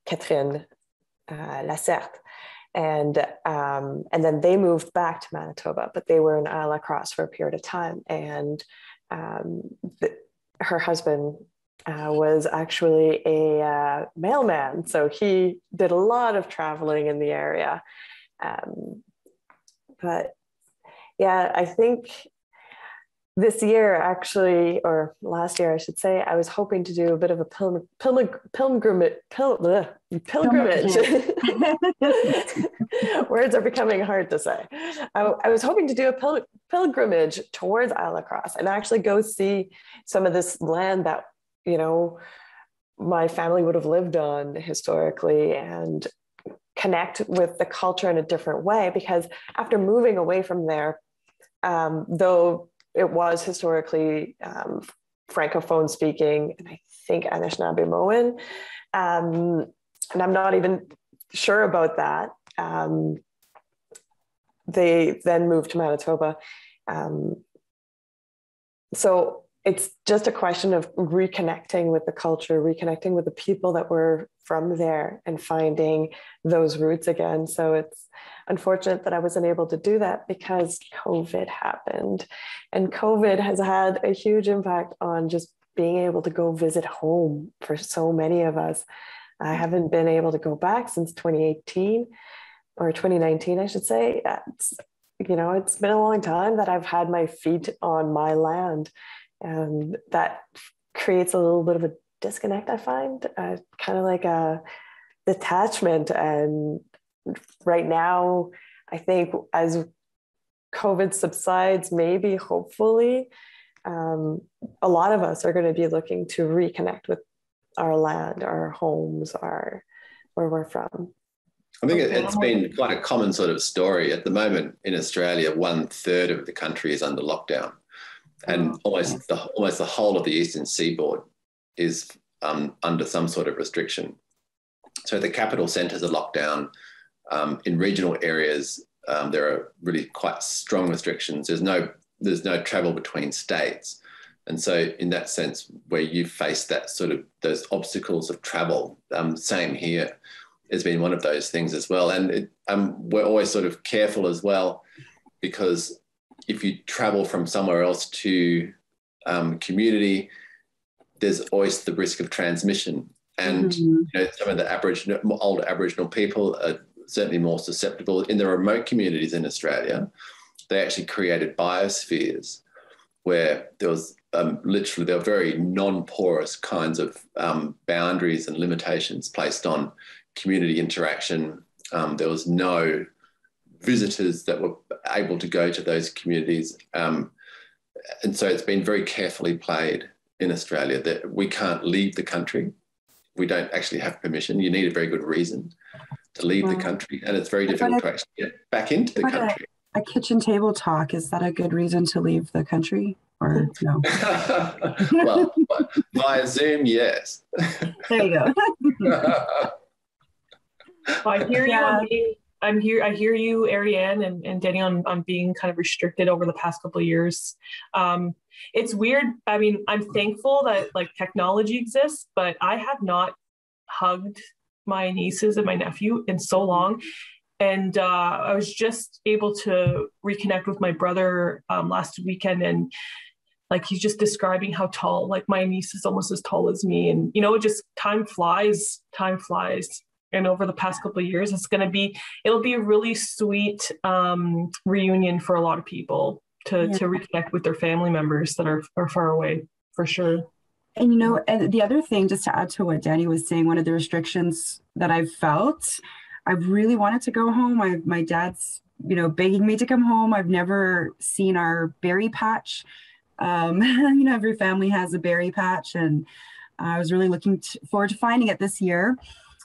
Catherine uh, and um, and then they moved back to Manitoba, but they were in Isle La Crosse for a period of time, and um, the, her husband uh, was actually a uh, mailman, so he did a lot of traveling in the area. Um, but yeah, I think this year actually or last year i should say i was hoping to do a bit of a pilgrim, pilgrim, pilgrimage pil, pilgrimage. Words are becoming hard to say. I, I was hoping to do a pil, pilgrimage towards Isle La Crosse and actually go see some of this land that you know my family would have lived on historically and connect with the culture in a different way because after moving away from there um, though it was historically um, francophone speaking, and I think Anishinaabe Um, and I'm not even sure about that. Um, they then moved to Manitoba. Um, so it's just a question of reconnecting with the culture, reconnecting with the people that were from there and finding those roots again. So it's unfortunate that I wasn't able to do that because COVID happened. And COVID has had a huge impact on just being able to go visit home for so many of us. I haven't been able to go back since 2018 or 2019, I should say. It's, you know, it's been a long time that I've had my feet on my land. And that creates a little bit of a disconnect, I find, uh, kind of like a detachment. And right now, I think as COVID subsides, maybe hopefully, um, a lot of us are going to be looking to reconnect with our land, our homes, our where we're from. I think it, has been quite a common sort of story at the moment in Australia. One third of the country is under lockdown, and oh, almost the almost the whole of the eastern seaboard is um, under some sort of restriction. So the capital centres are locked down. Um, in regional areas, um, there are really quite strong restrictions. There's no there's no travel between states, and so in that sense, where you face that sort of those obstacles of travel, um, same here, has been one of those things as well. And it, um, we're always sort of careful as well, because if you travel from somewhere else to um, community, there's always the risk of transmission. And mm-hmm. you know, some of the Aboriginal, older Aboriginal people are certainly more susceptible. In the remote communities in Australia, they actually created biospheres where there was um, literally there were very non-porous kinds of um, boundaries and limitations placed on community interaction. Um, there was no visitors that were able to go to those communities. Um, and so it's been very carefully played in Australia that we can't leave the country. We don't actually have permission. You need a very good reason to leave the country, and it's very difficult to actually get back into the country. A, a kitchen table talk is that a good reason to leave the country? or no? well, via Zoom, yes. There you go. well, I hear yeah. you. I'm here. I hear you, Arianne and, and Danie, on, on being kind of restricted over the past couple of years. Um, it's weird. I mean, I'm thankful that like technology exists, but I have not hugged my nieces and my nephew in so long. And uh, I was just able to reconnect with my brother um, last weekend, and like he's just describing how tall like my niece is almost as tall as me and you know it just time flies time flies and over the past couple of years it's going to be it'll be a really sweet um, reunion for a lot of people to yeah. to reconnect with their family members that are, are far away for sure. And you know and the other thing just to add to what Danie was saying one of the restrictions that i've felt i've really wanted to go home. I, my dad's you know begging me to come home. I've never seen our berry patch. Um, you know, every family has a berry patch, and I was really looking to, forward to finding it this year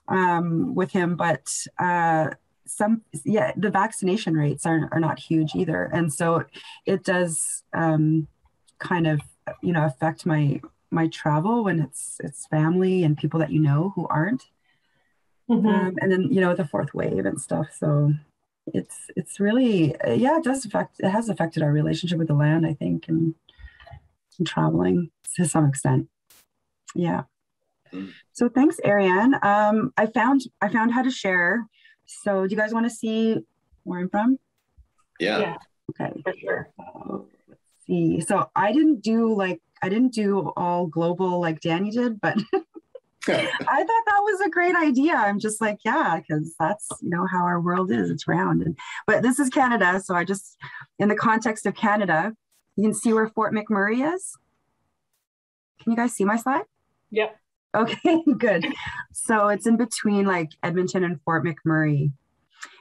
um, with him. But uh, some, yeah, the vaccination rates are, are not huge either, and so it does um, kind of, you know, affect my my travel when it's it's family and people that you know who aren't. Mm-hmm. Um, and then you know the fourth wave and stuff. So it's it's really yeah it does affect it has affected our relationship with the land I think and and traveling to some extent. Yeah. Mm. So thanks, Arianne. Um, I found I found how to share. So do you guys want to see where I'm from? Yeah. yeah. Okay. For sure. Uh, let's see. So I didn't do like I didn't do all global like Danie did, but I thought that was a great idea. I'm just like, yeah, because that's you know how our world is. It's round. And but this is Canada, so I just in the context of Canada, you can see where Fort McMurray is. Can you guys see my slide? Yep. Okay, good. So it's in between like Edmonton and Fort McMurray.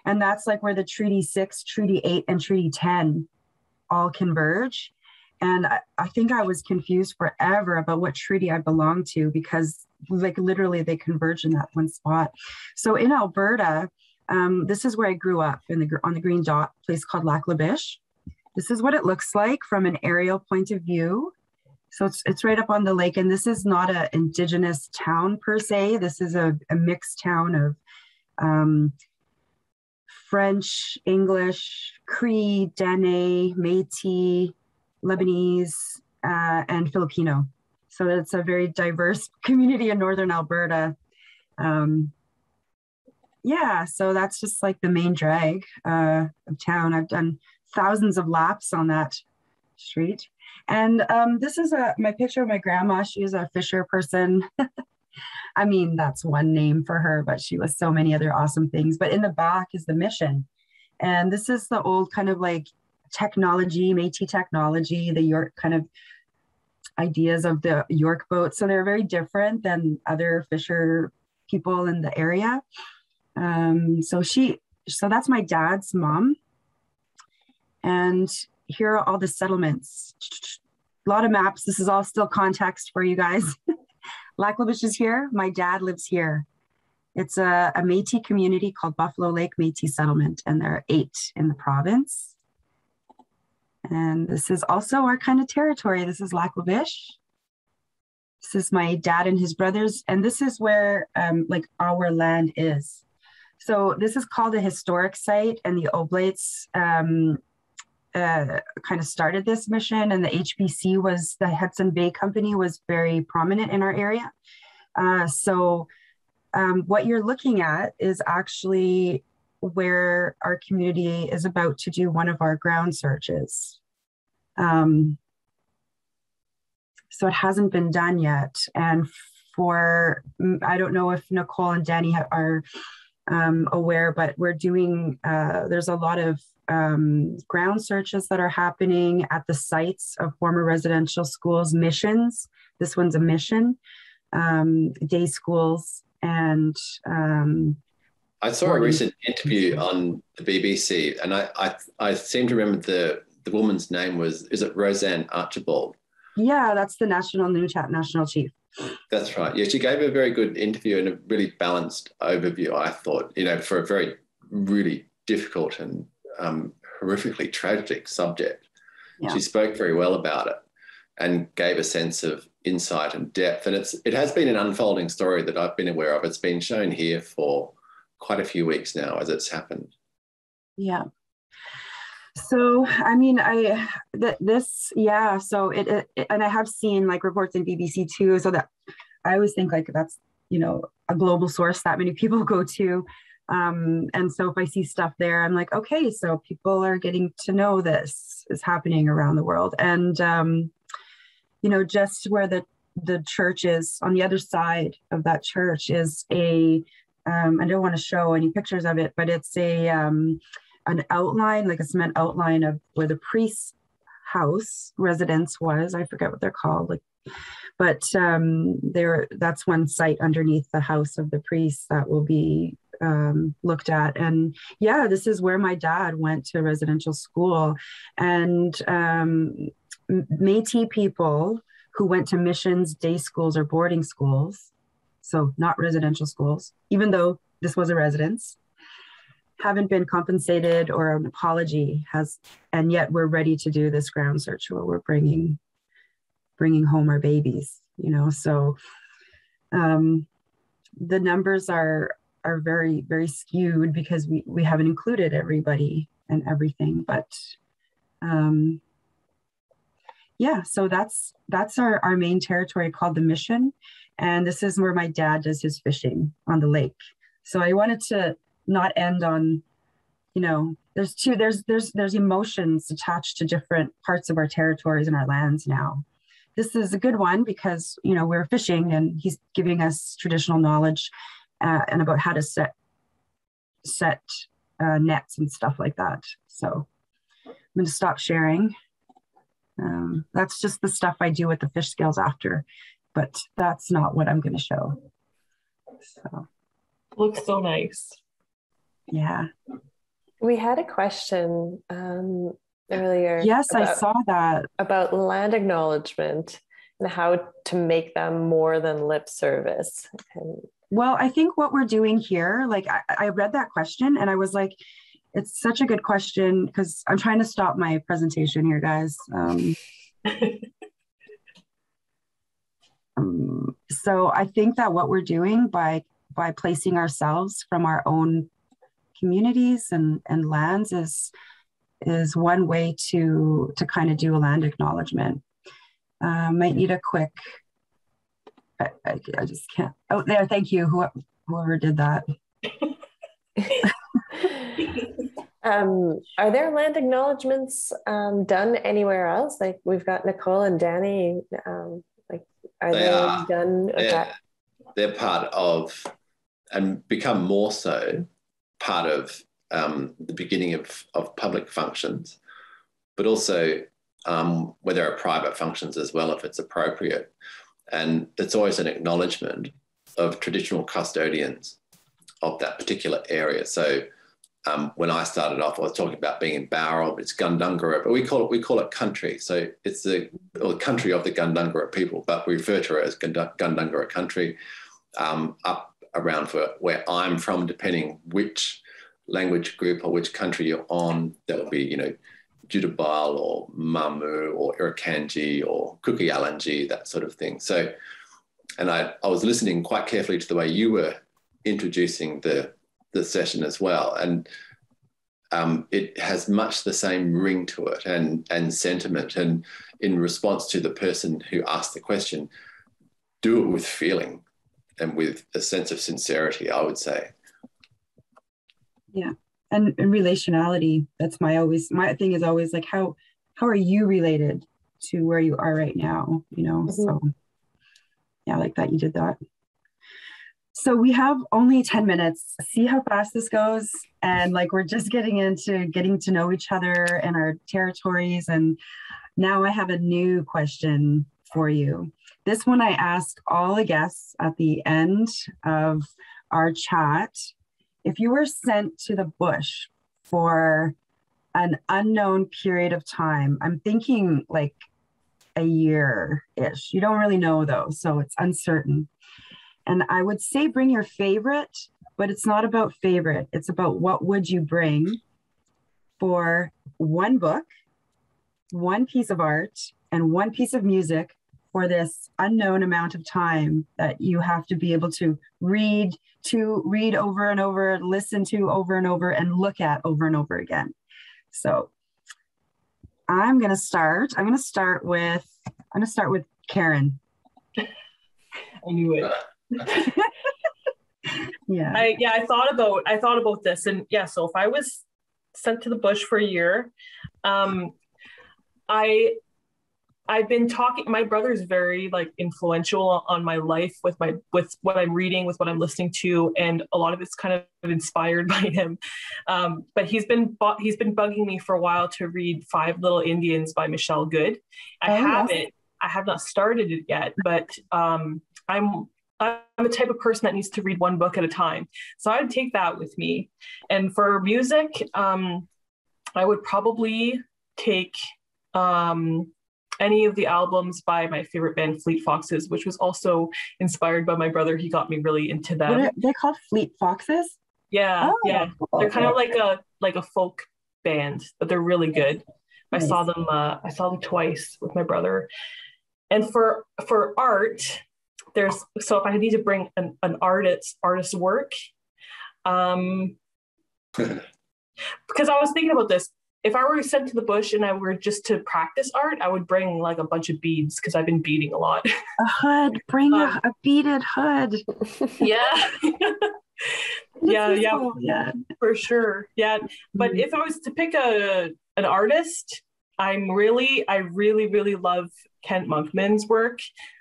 And that's like where the Treaty 6, Treaty 8, and Treaty 10 all converge. And I, I think I was confused forever about what treaty I belonged to because, like, literally they converge in that one spot. So in Alberta, um, this is where I grew up in the on the green dot place called Lac La Biche. This is what it looks like from an aerial point of view. So it's, it's right up on the lake, and this is not an indigenous town per se. This is a, a mixed town of um, French, English, Cree, Dene, Métis, Lebanese, uh, and Filipino. So it's a very diverse community in northern Alberta. Um, yeah, so that's just like the main drag uh, of town. I've done thousands of laps on that street. And um, this is a my picture of my grandma. She is a Fisher person. I mean, that's one name for her, but she was so many other awesome things. But in the back is the mission. And this is the old kind of like technology, Métis technology, the York kind of ideas of the York boat. So they're very different than other Fisher people in the area. Um, so she, so that's my dad's mom. And here are all the settlements. A lot of maps. This is all still context for you guys. Lac La Biche is here. My dad lives here. It's a, a Métis community called Buffalo Lake Métis Settlement, and there are eight in the province. And this is also our kind of territory. This is Lac La Biche. This is my dad and his brothers, and this is where um, like our land is. So this is called a historic site, and the Oblates um, uh, kind of started this mission, and the HBC was the Hudson Bay Company was very prominent in our area. Uh, so, um, what you're looking at is actually where our community is about to do one of our ground searches. Um, so it hasn't been done yet. And for I don't know if Nicole and Danie are um, aware, but we're doing. Uh, there's a lot of um, ground searches that are happening at the sites of former residential schools missions. This one's a mission, um, day schools, and um, I saw a recent interview on the BBC, and I, I, I seem to remember the the woman's name was is it Roseanne Archibald? Yeah, that's the national new chat national chief. That's right. Yeah, she gave a very good interview and a really balanced overview. I thought, you know, for a very really difficult and um, horrifically tragic subject, yeah. she spoke very well about it and gave a sense of insight and depth. And it's it has been an unfolding story that I've been aware of. It's been shown here for quite a few weeks now as it's happened. Yeah. So I mean, I that this yeah. So it, it and I have seen like reports in BBC too. So that I always think like that's you know a global source that many people go to. Um, and so if I see stuff there, I'm like, okay, so people are getting to know this is happening around the world. And um, you know, just where the the church is on the other side of that church is a um, I don't want to show any pictures of it, but it's a um, an outline, like a cement outline of where the priest's house residence was. I forget what they're called, like, but um, there that's one site underneath the house of the priest that will be um, looked at. And yeah, this is where my dad went to residential school, and um, Métis people who went to missions, day schools, or boarding schools, so not residential schools, even though this was a residence, haven't been compensated or an apology has, and yet we're ready to do this ground search where we're bringing, bringing home our babies. You know, so um, the numbers are are very very skewed because we we haven't included everybody and everything, but um, yeah, so that's that's our, our main territory called the mission. And this is where my dad does his fishing on the lake. So I wanted to not end on, you know, there's two, there's there's there's emotions attached to different parts of our territories and our lands now. This is a good one because you know we're fishing and he's giving us traditional knowledge uh, and about how to set set uh, nets and stuff like that. So I'm going to stop sharing. Um, that's just the stuff I do with the fish scales after, but that's not what I'm going to show. So looks so nice. Yeah. We had a question um, earlier. Yes, about, I saw that about land acknowledgement and how to make them more than lip service. And, well, I think what we're doing here, like I, I read that question and I was like, it's such a good question because I'm trying to stop my presentation here, guys. Um, um, so I think that what we're doing by by placing ourselves from our own communities and, and lands is is one way to to kind of do a land acknowledgement. Uh, might need a quick. I, I, I, just can't. Oh, there. Thank you. Whoever, whoever did that. Um, are there land acknowledgements um, done anywhere else? Like we've got Nicole and Danie. Um, like, are they, they are. done? They're, they're, part of, and become more so, part of um, the beginning of, of public functions, but also um, where there are private functions as well, if it's appropriate. And it's always an acknowledgement of traditional custodians of that particular area. So um, when I started off, I was talking about being in Bowral, it's Gundungurra, but we call it we call it country. So it's the, the country of the Gundungurra people, but we refer to it as Gundungurra country. Um, up around for where I'm from, depending which language group or which country you're on, that will be you know Judabal or Mamu or Irukandji or Kukuyalanji, that sort of thing. So, and I, I was listening quite carefully to the way you were introducing the the session as well. And um, it has much the same ring to it and, and sentiment. And in response to the person who asked the question, do it with feeling and with a sense of sincerity, I would say. Yeah. And, and relationality, that's my always, my thing is always like, how, how are you related to where you are right now, you know. Mm-hmm. So yeah, I like that you did that. So we have only 10 minutes. See how fast this goes. And like we're just getting into getting to know each other and our territories. And now I have a new question for you. This one I ask all the guests at the end of our chat. If you were sent to the bush for an unknown period of time, I'm thinking like a year ish. You don't really know though, so it's uncertain. And I would say bring your favorite, but it's not about favorite. It's about what would you bring for one book, one piece of art, and one piece of music for this unknown amount of time that you have to be able to read to read over and over, listen to over and over, and look at over and over again. So I'm gonna start. I'm gonna start with I'm gonna start with Karen. I knew it. yeah. I yeah, I thought about I thought about this and yeah, so if I was sent to the bush for a year, um I I've been talking my brother's very like influential on my life with my with what I'm reading, with what I'm listening to, and a lot of it's kind of inspired by him. Um, but he's been he's been bugging me for a while to read Five Little Indians by Michelle Good. I oh, have yes. it. I have not started it yet, but um, I'm I'm a type of person that needs to read one book at a time. So I'd take that with me. And for music, um, I would probably take um, any of the albums by my favorite band, Fleet Foxes, which was also inspired by my brother. He got me really into them. What are they called Fleet Foxes? Yeah, oh, yeah. They're kind of like a like a folk band, but they're really good. Nice. I saw them. Uh, I saw them twice with my brother. And for for art, there's so if I need to bring an, an artist artist's work, um, because I was thinking about this if I were sent to the bush and I were just to practice art, I would bring like a bunch of beads because I've been beading a lot. A hood, bring um, a, a, beaded hood. Yeah. yeah, yeah, cool. yeah, for sure. Yeah, but mm-hmm. if I was to pick a an artist, I'm really, I really, really love Kent Monkman's work.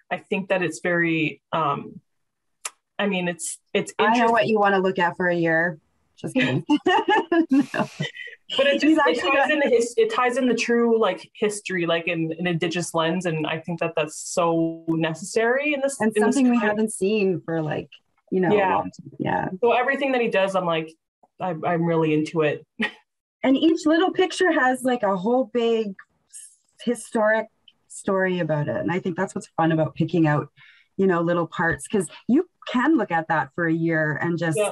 I think that it's very, um, I mean, it's it's. I know what you want to look at for a year. Just kidding. no but it just it ties in the his, it ties in the true like history like in an indigenous lens and i think that that's so necessary in this and in something this we haven't seen for like you know yeah. yeah. So everything that he does i'm like I, i'm really into it. And each little picture has like a whole big historic story about it. And i think that's what's fun about picking out you know little parts because you can look at that for a year and just yeah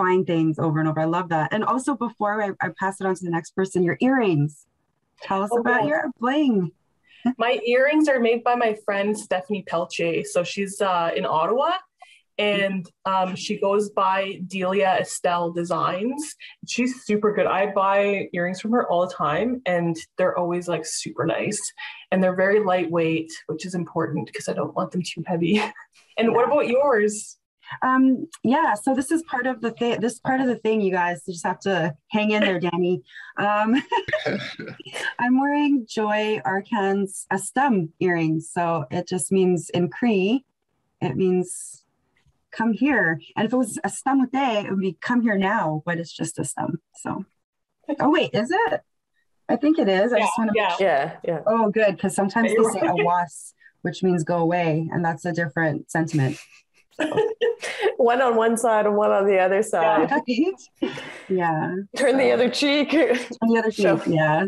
find things over and over. I love that. And also, before I, I pass it on to the next person, your earrings. Tell us oh, about your bling. my earrings are made by my friend Stephanie Pelche. So she's uh, in Ottawa and um, she goes by Delia Estelle Designs. She's super good. I buy earrings from her all the time, and they're always like super nice, and they're very lightweight, which is important because I don't want them too heavy. and yeah. what about yours? Um, yeah, so this is part of the thing. This part of the thing, you guys you just have to hang in there, Danie. Um, I'm wearing Joi Arcand's a stem earrings, so it just means in Cree, it means come here. And if it was a stem with day, it would be come here now, but it's just a stem. So, oh wait, is it? I think it is. I just want to. Yeah, yeah, yeah. Oh, good, because sometimes they say a was, which means go away, and that's a different sentiment. one on one side and one on the other side. Yeah. yeah. Turn the other cheek. Turn the other cheek. Show. Yeah.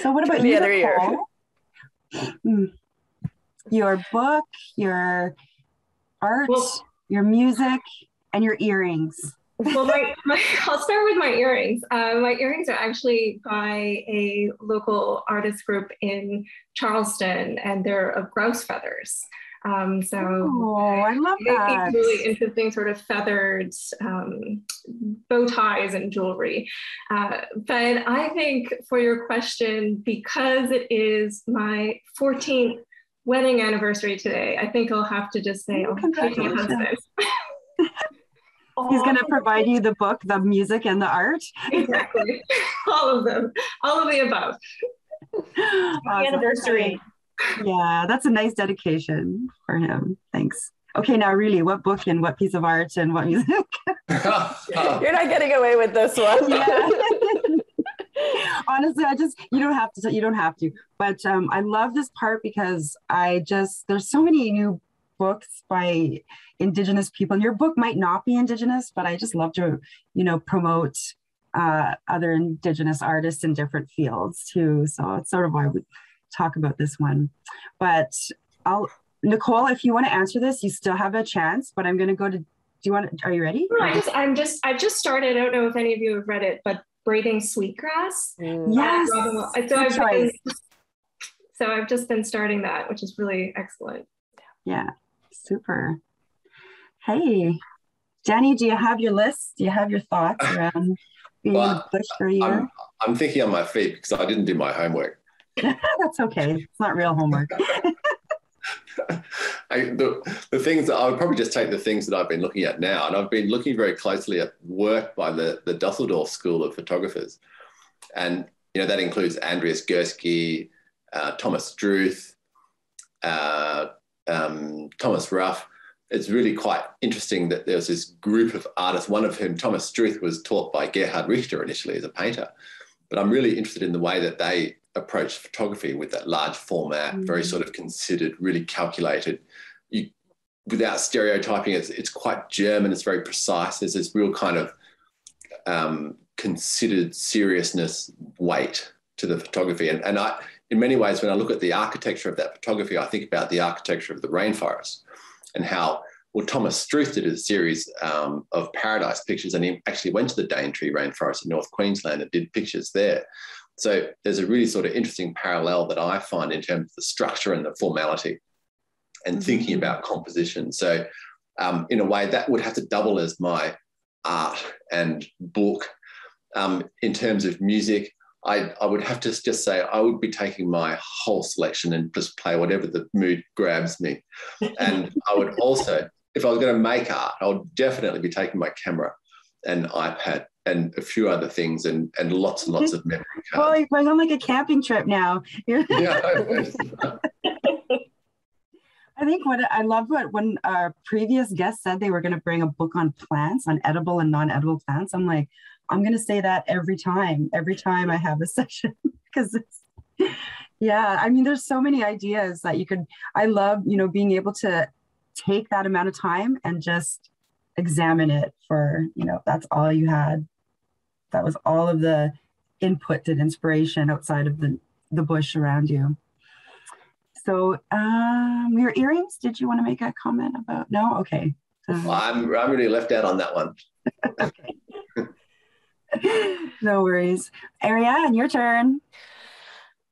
So what about Turn the other ear? Hmm. Your book, your art, well, your music, and your earrings. well, my, my, I'll start with my earrings. Uh, my earrings are actually by a local artist group in Charleston, and they're of grouse feathers. Um, so oh, I love that. Really interesting, sort of feathered um, bow ties and jewelry. Uh, but I think for your question, because it is my 14th wedding anniversary today, I think I'll have to just say, oh, congratulations. He's going to provide you the book, the music, and the art. exactly. All of them. All of the above. awesome. anniversary. Yeah, that's a nice dedication for him. Thanks. Okay, now really, what book and what piece of art and what music? You're not getting away with this one. Yeah. Honestly, I just you don't have to you don't have to. But um, I love this part because I just there's so many new books by indigenous people. And your book might not be indigenous, but I just love to, you know, promote uh, other indigenous artists in different fields too. So it's sort of why we talk about this one. But I'll Nicole, if you want to answer this, you still have a chance. But I'm going to go to. Do you want? To, are you ready? No, I just, I'm just, I've just started. I don't know if any of you have read it, but Braiding Sweetgrass. Mm. Yes. So I've, been, so I've just been starting that, which is really excellent. Yeah, super. Hey, Danie, do you have your list? Do you have your thoughts around being well, bush for a year? I'm, I'm thinking on my feet because I didn't do my homework. That's okay. It's not real homework. I, the, the things that I would probably just take the things that I've been looking at now, and I've been looking very closely at work by the, the Dusseldorf School of Photographers. And, you know, that includes Andreas Gursky, uh, Thomas Struth, uh, um, Thomas Ruff. It's really quite interesting that there's this group of artists, one of whom, Thomas Struth, was taught by Gerhard Richter initially as a painter. But I'm really interested in the way that they approach photography with that large format, mm. very sort of considered, really calculated. You, without stereotyping, it's, it's quite German, it's very precise. There's this real kind of um, considered seriousness weight to the photography. And, and I, in many ways, when I look at the architecture of that photography, I think about the architecture of the rainforest and how, well, Thomas Struth did a series um, of paradise pictures and he actually went to the Daintree rainforest in North Queensland and did pictures there. So there's a really sort of interesting parallel that I find in terms of the structure and the formality and mm-hmm. thinking about composition. So um, in a way, that would have to double as my art and book. Um, in terms of music, I, I would have to just say I would be taking my whole selection and just play whatever the mood grabs me. And I would also, if I was going to make art, I would definitely be taking my camera and iPad and a few other things and, and lots and lots mm-hmm. of memory cards. Well, you're on like a camping trip now. yeah. I think what I love what when our previous guest said they were going to bring a book on plants, on edible and non-edible plants. I'm like, I'm going to say that every time, every time I have a session because it's, yeah, I mean, there's so many ideas that you could, I love, you know, being able to take that amount of time and just examine it for, you know, that's all you had. That was all of the input and inspiration outside of the, the bush around you. So, um, your earrings, did you want to make a comment about? No? Okay. Um, well, I'm, I'm really left out on that one. okay. no worries. Arianne, your turn.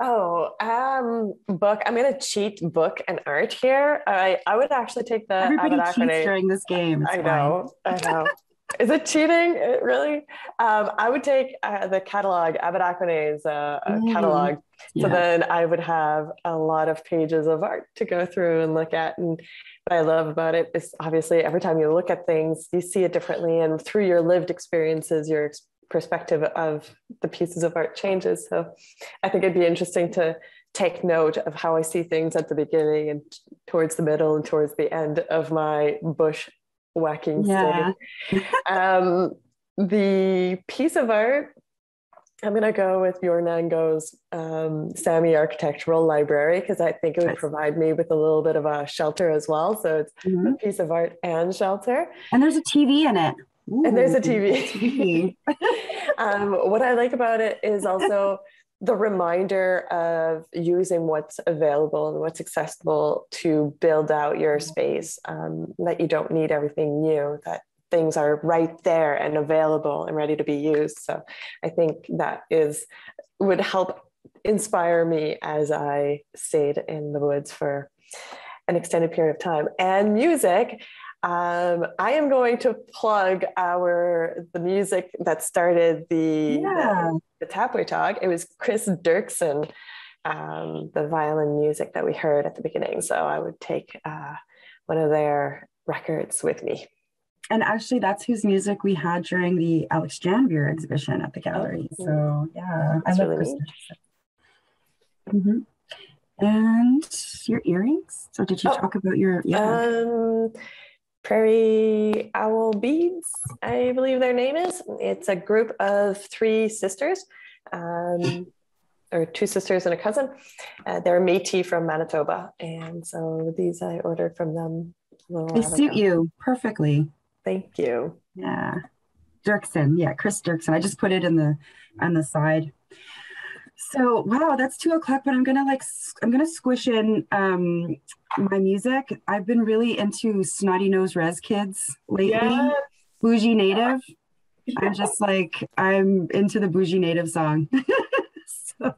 Oh, um, book. I'm gonna cheat book and art here. I I would actually take the everybody cheats during this game. It's I know. I know. Is it cheating? Really? Um, I would take uh, the catalog, Abadakone's uh, mm. catalog. Yeah. So then I would have a lot of pages of art to go through and look at. And what I love about it is obviously every time you look at things, you see it differently. And through your lived experiences, your perspective of the pieces of art changes. So I think it'd be interesting to take note of how I see things at the beginning and towards the middle and towards the end of my bush whacking yeah. um, the piece of art, I'm going to go with Joar Nango's um, Sami Architectural Library because I think it would provide me with a little bit of a shelter as well. So it's mm-hmm. a piece of art and shelter. And there's a TV in it. Ooh, and there's a TV. um, what I like about it is also the reminder of using what's available and what's accessible to build out your space, um, that you don't need everything new, that things are right there and available and ready to be used. So I think that is would help inspire me as I stayed in the woods for an extended period of time. And music, um, I am going to plug our the music that started the yeah. the, the Tapwe talk. It was Cris Derksen, um, the violin music that we heard at the beginning. So I would take uh, one of their records with me. And actually, that's whose music we had during the Alex Janvier exhibition at the gallery. So yeah, that's I love really Cris. Mm-hmm. And your earrings. So did you oh, talk about your yeah? Um, Prairie Owl Beads, I believe their name is. It's a group of three sisters, um, or two sisters and a cousin. Uh, they're Métis from Manitoba, and so these I ordered from them. They suit ago. you perfectly. Thank you. Yeah, Derksen. Yeah, Cris Derksen. I just put it in the on the side. So wow, that's two o'clock, but I'm gonna like I'm gonna squish in um, my music. I've been really into Snotty Nose Rez Kids lately. Yes. Bougie Native. I'm just like I'm into the Bougie Native song. so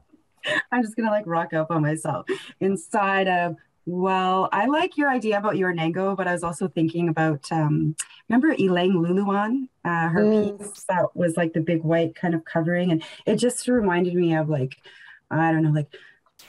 I'm just gonna like rock up on myself inside of well, I like your idea about Joar Nango, but I was also thinking about um, remember Elaine Luluan, uh, her mm. piece that was like the big white kind of covering, and it just reminded me of like I don't know, like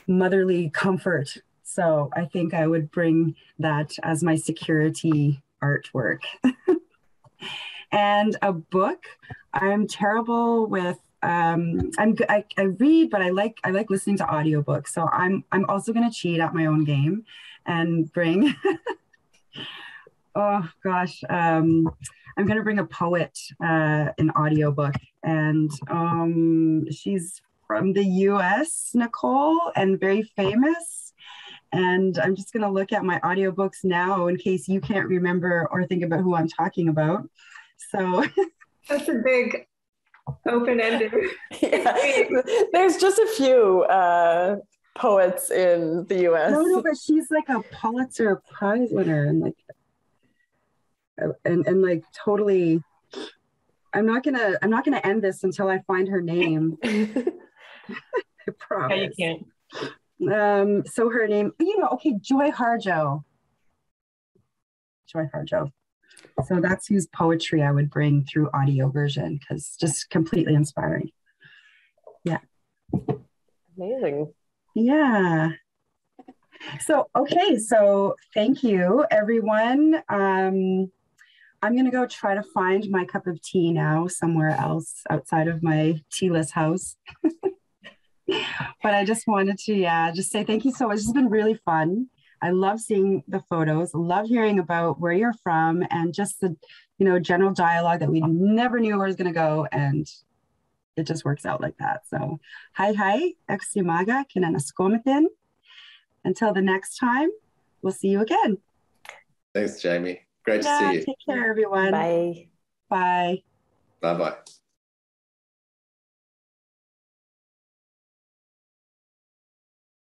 motherly comfort. So I think I would bring that as my security artwork. and a book. I'm terrible with um, I'm I, I read, but I like I like listening to audiobooks. So I'm I'm also going to cheat at my own game and bring. oh gosh, um, I'm going to bring a poet, uh, an audiobook, and um, she's from the U.S. Nicole and very famous. And I'm just going to look at my audiobooks now in case you can't remember or think about who I'm talking about. So that's a big open ended. yeah. There's just a few uh, poets in the US. No, no, but she's like a Pulitzer Prize winner and like, and, and like totally. I'm not gonna. I'm not gonna end this until I find her name. I promise. Yeah, you can't. Um. So her name, you know, okay, Joy Harjo. Joy Harjo. So that's whose poetry I would bring through audio version because just completely inspiring. Yeah. Amazing. Yeah. So, okay. So thank you, everyone. Um, I'm going to go try to find my cup of tea now somewhere else outside of my tealess house. but I just wanted to, yeah, just say thank you so much. It's been really fun. I love seeing the photos, love hearing about where you're from and just the, you know, general dialogue that we never knew where was going to go. And it just works out like that. So, hi, hi, eximaga, kinanaskomathin. Until the next time, we'll see you again. Thanks, Jaime. Great yeah, to see you. Take care, everyone. Bye. Bye. Bye bye.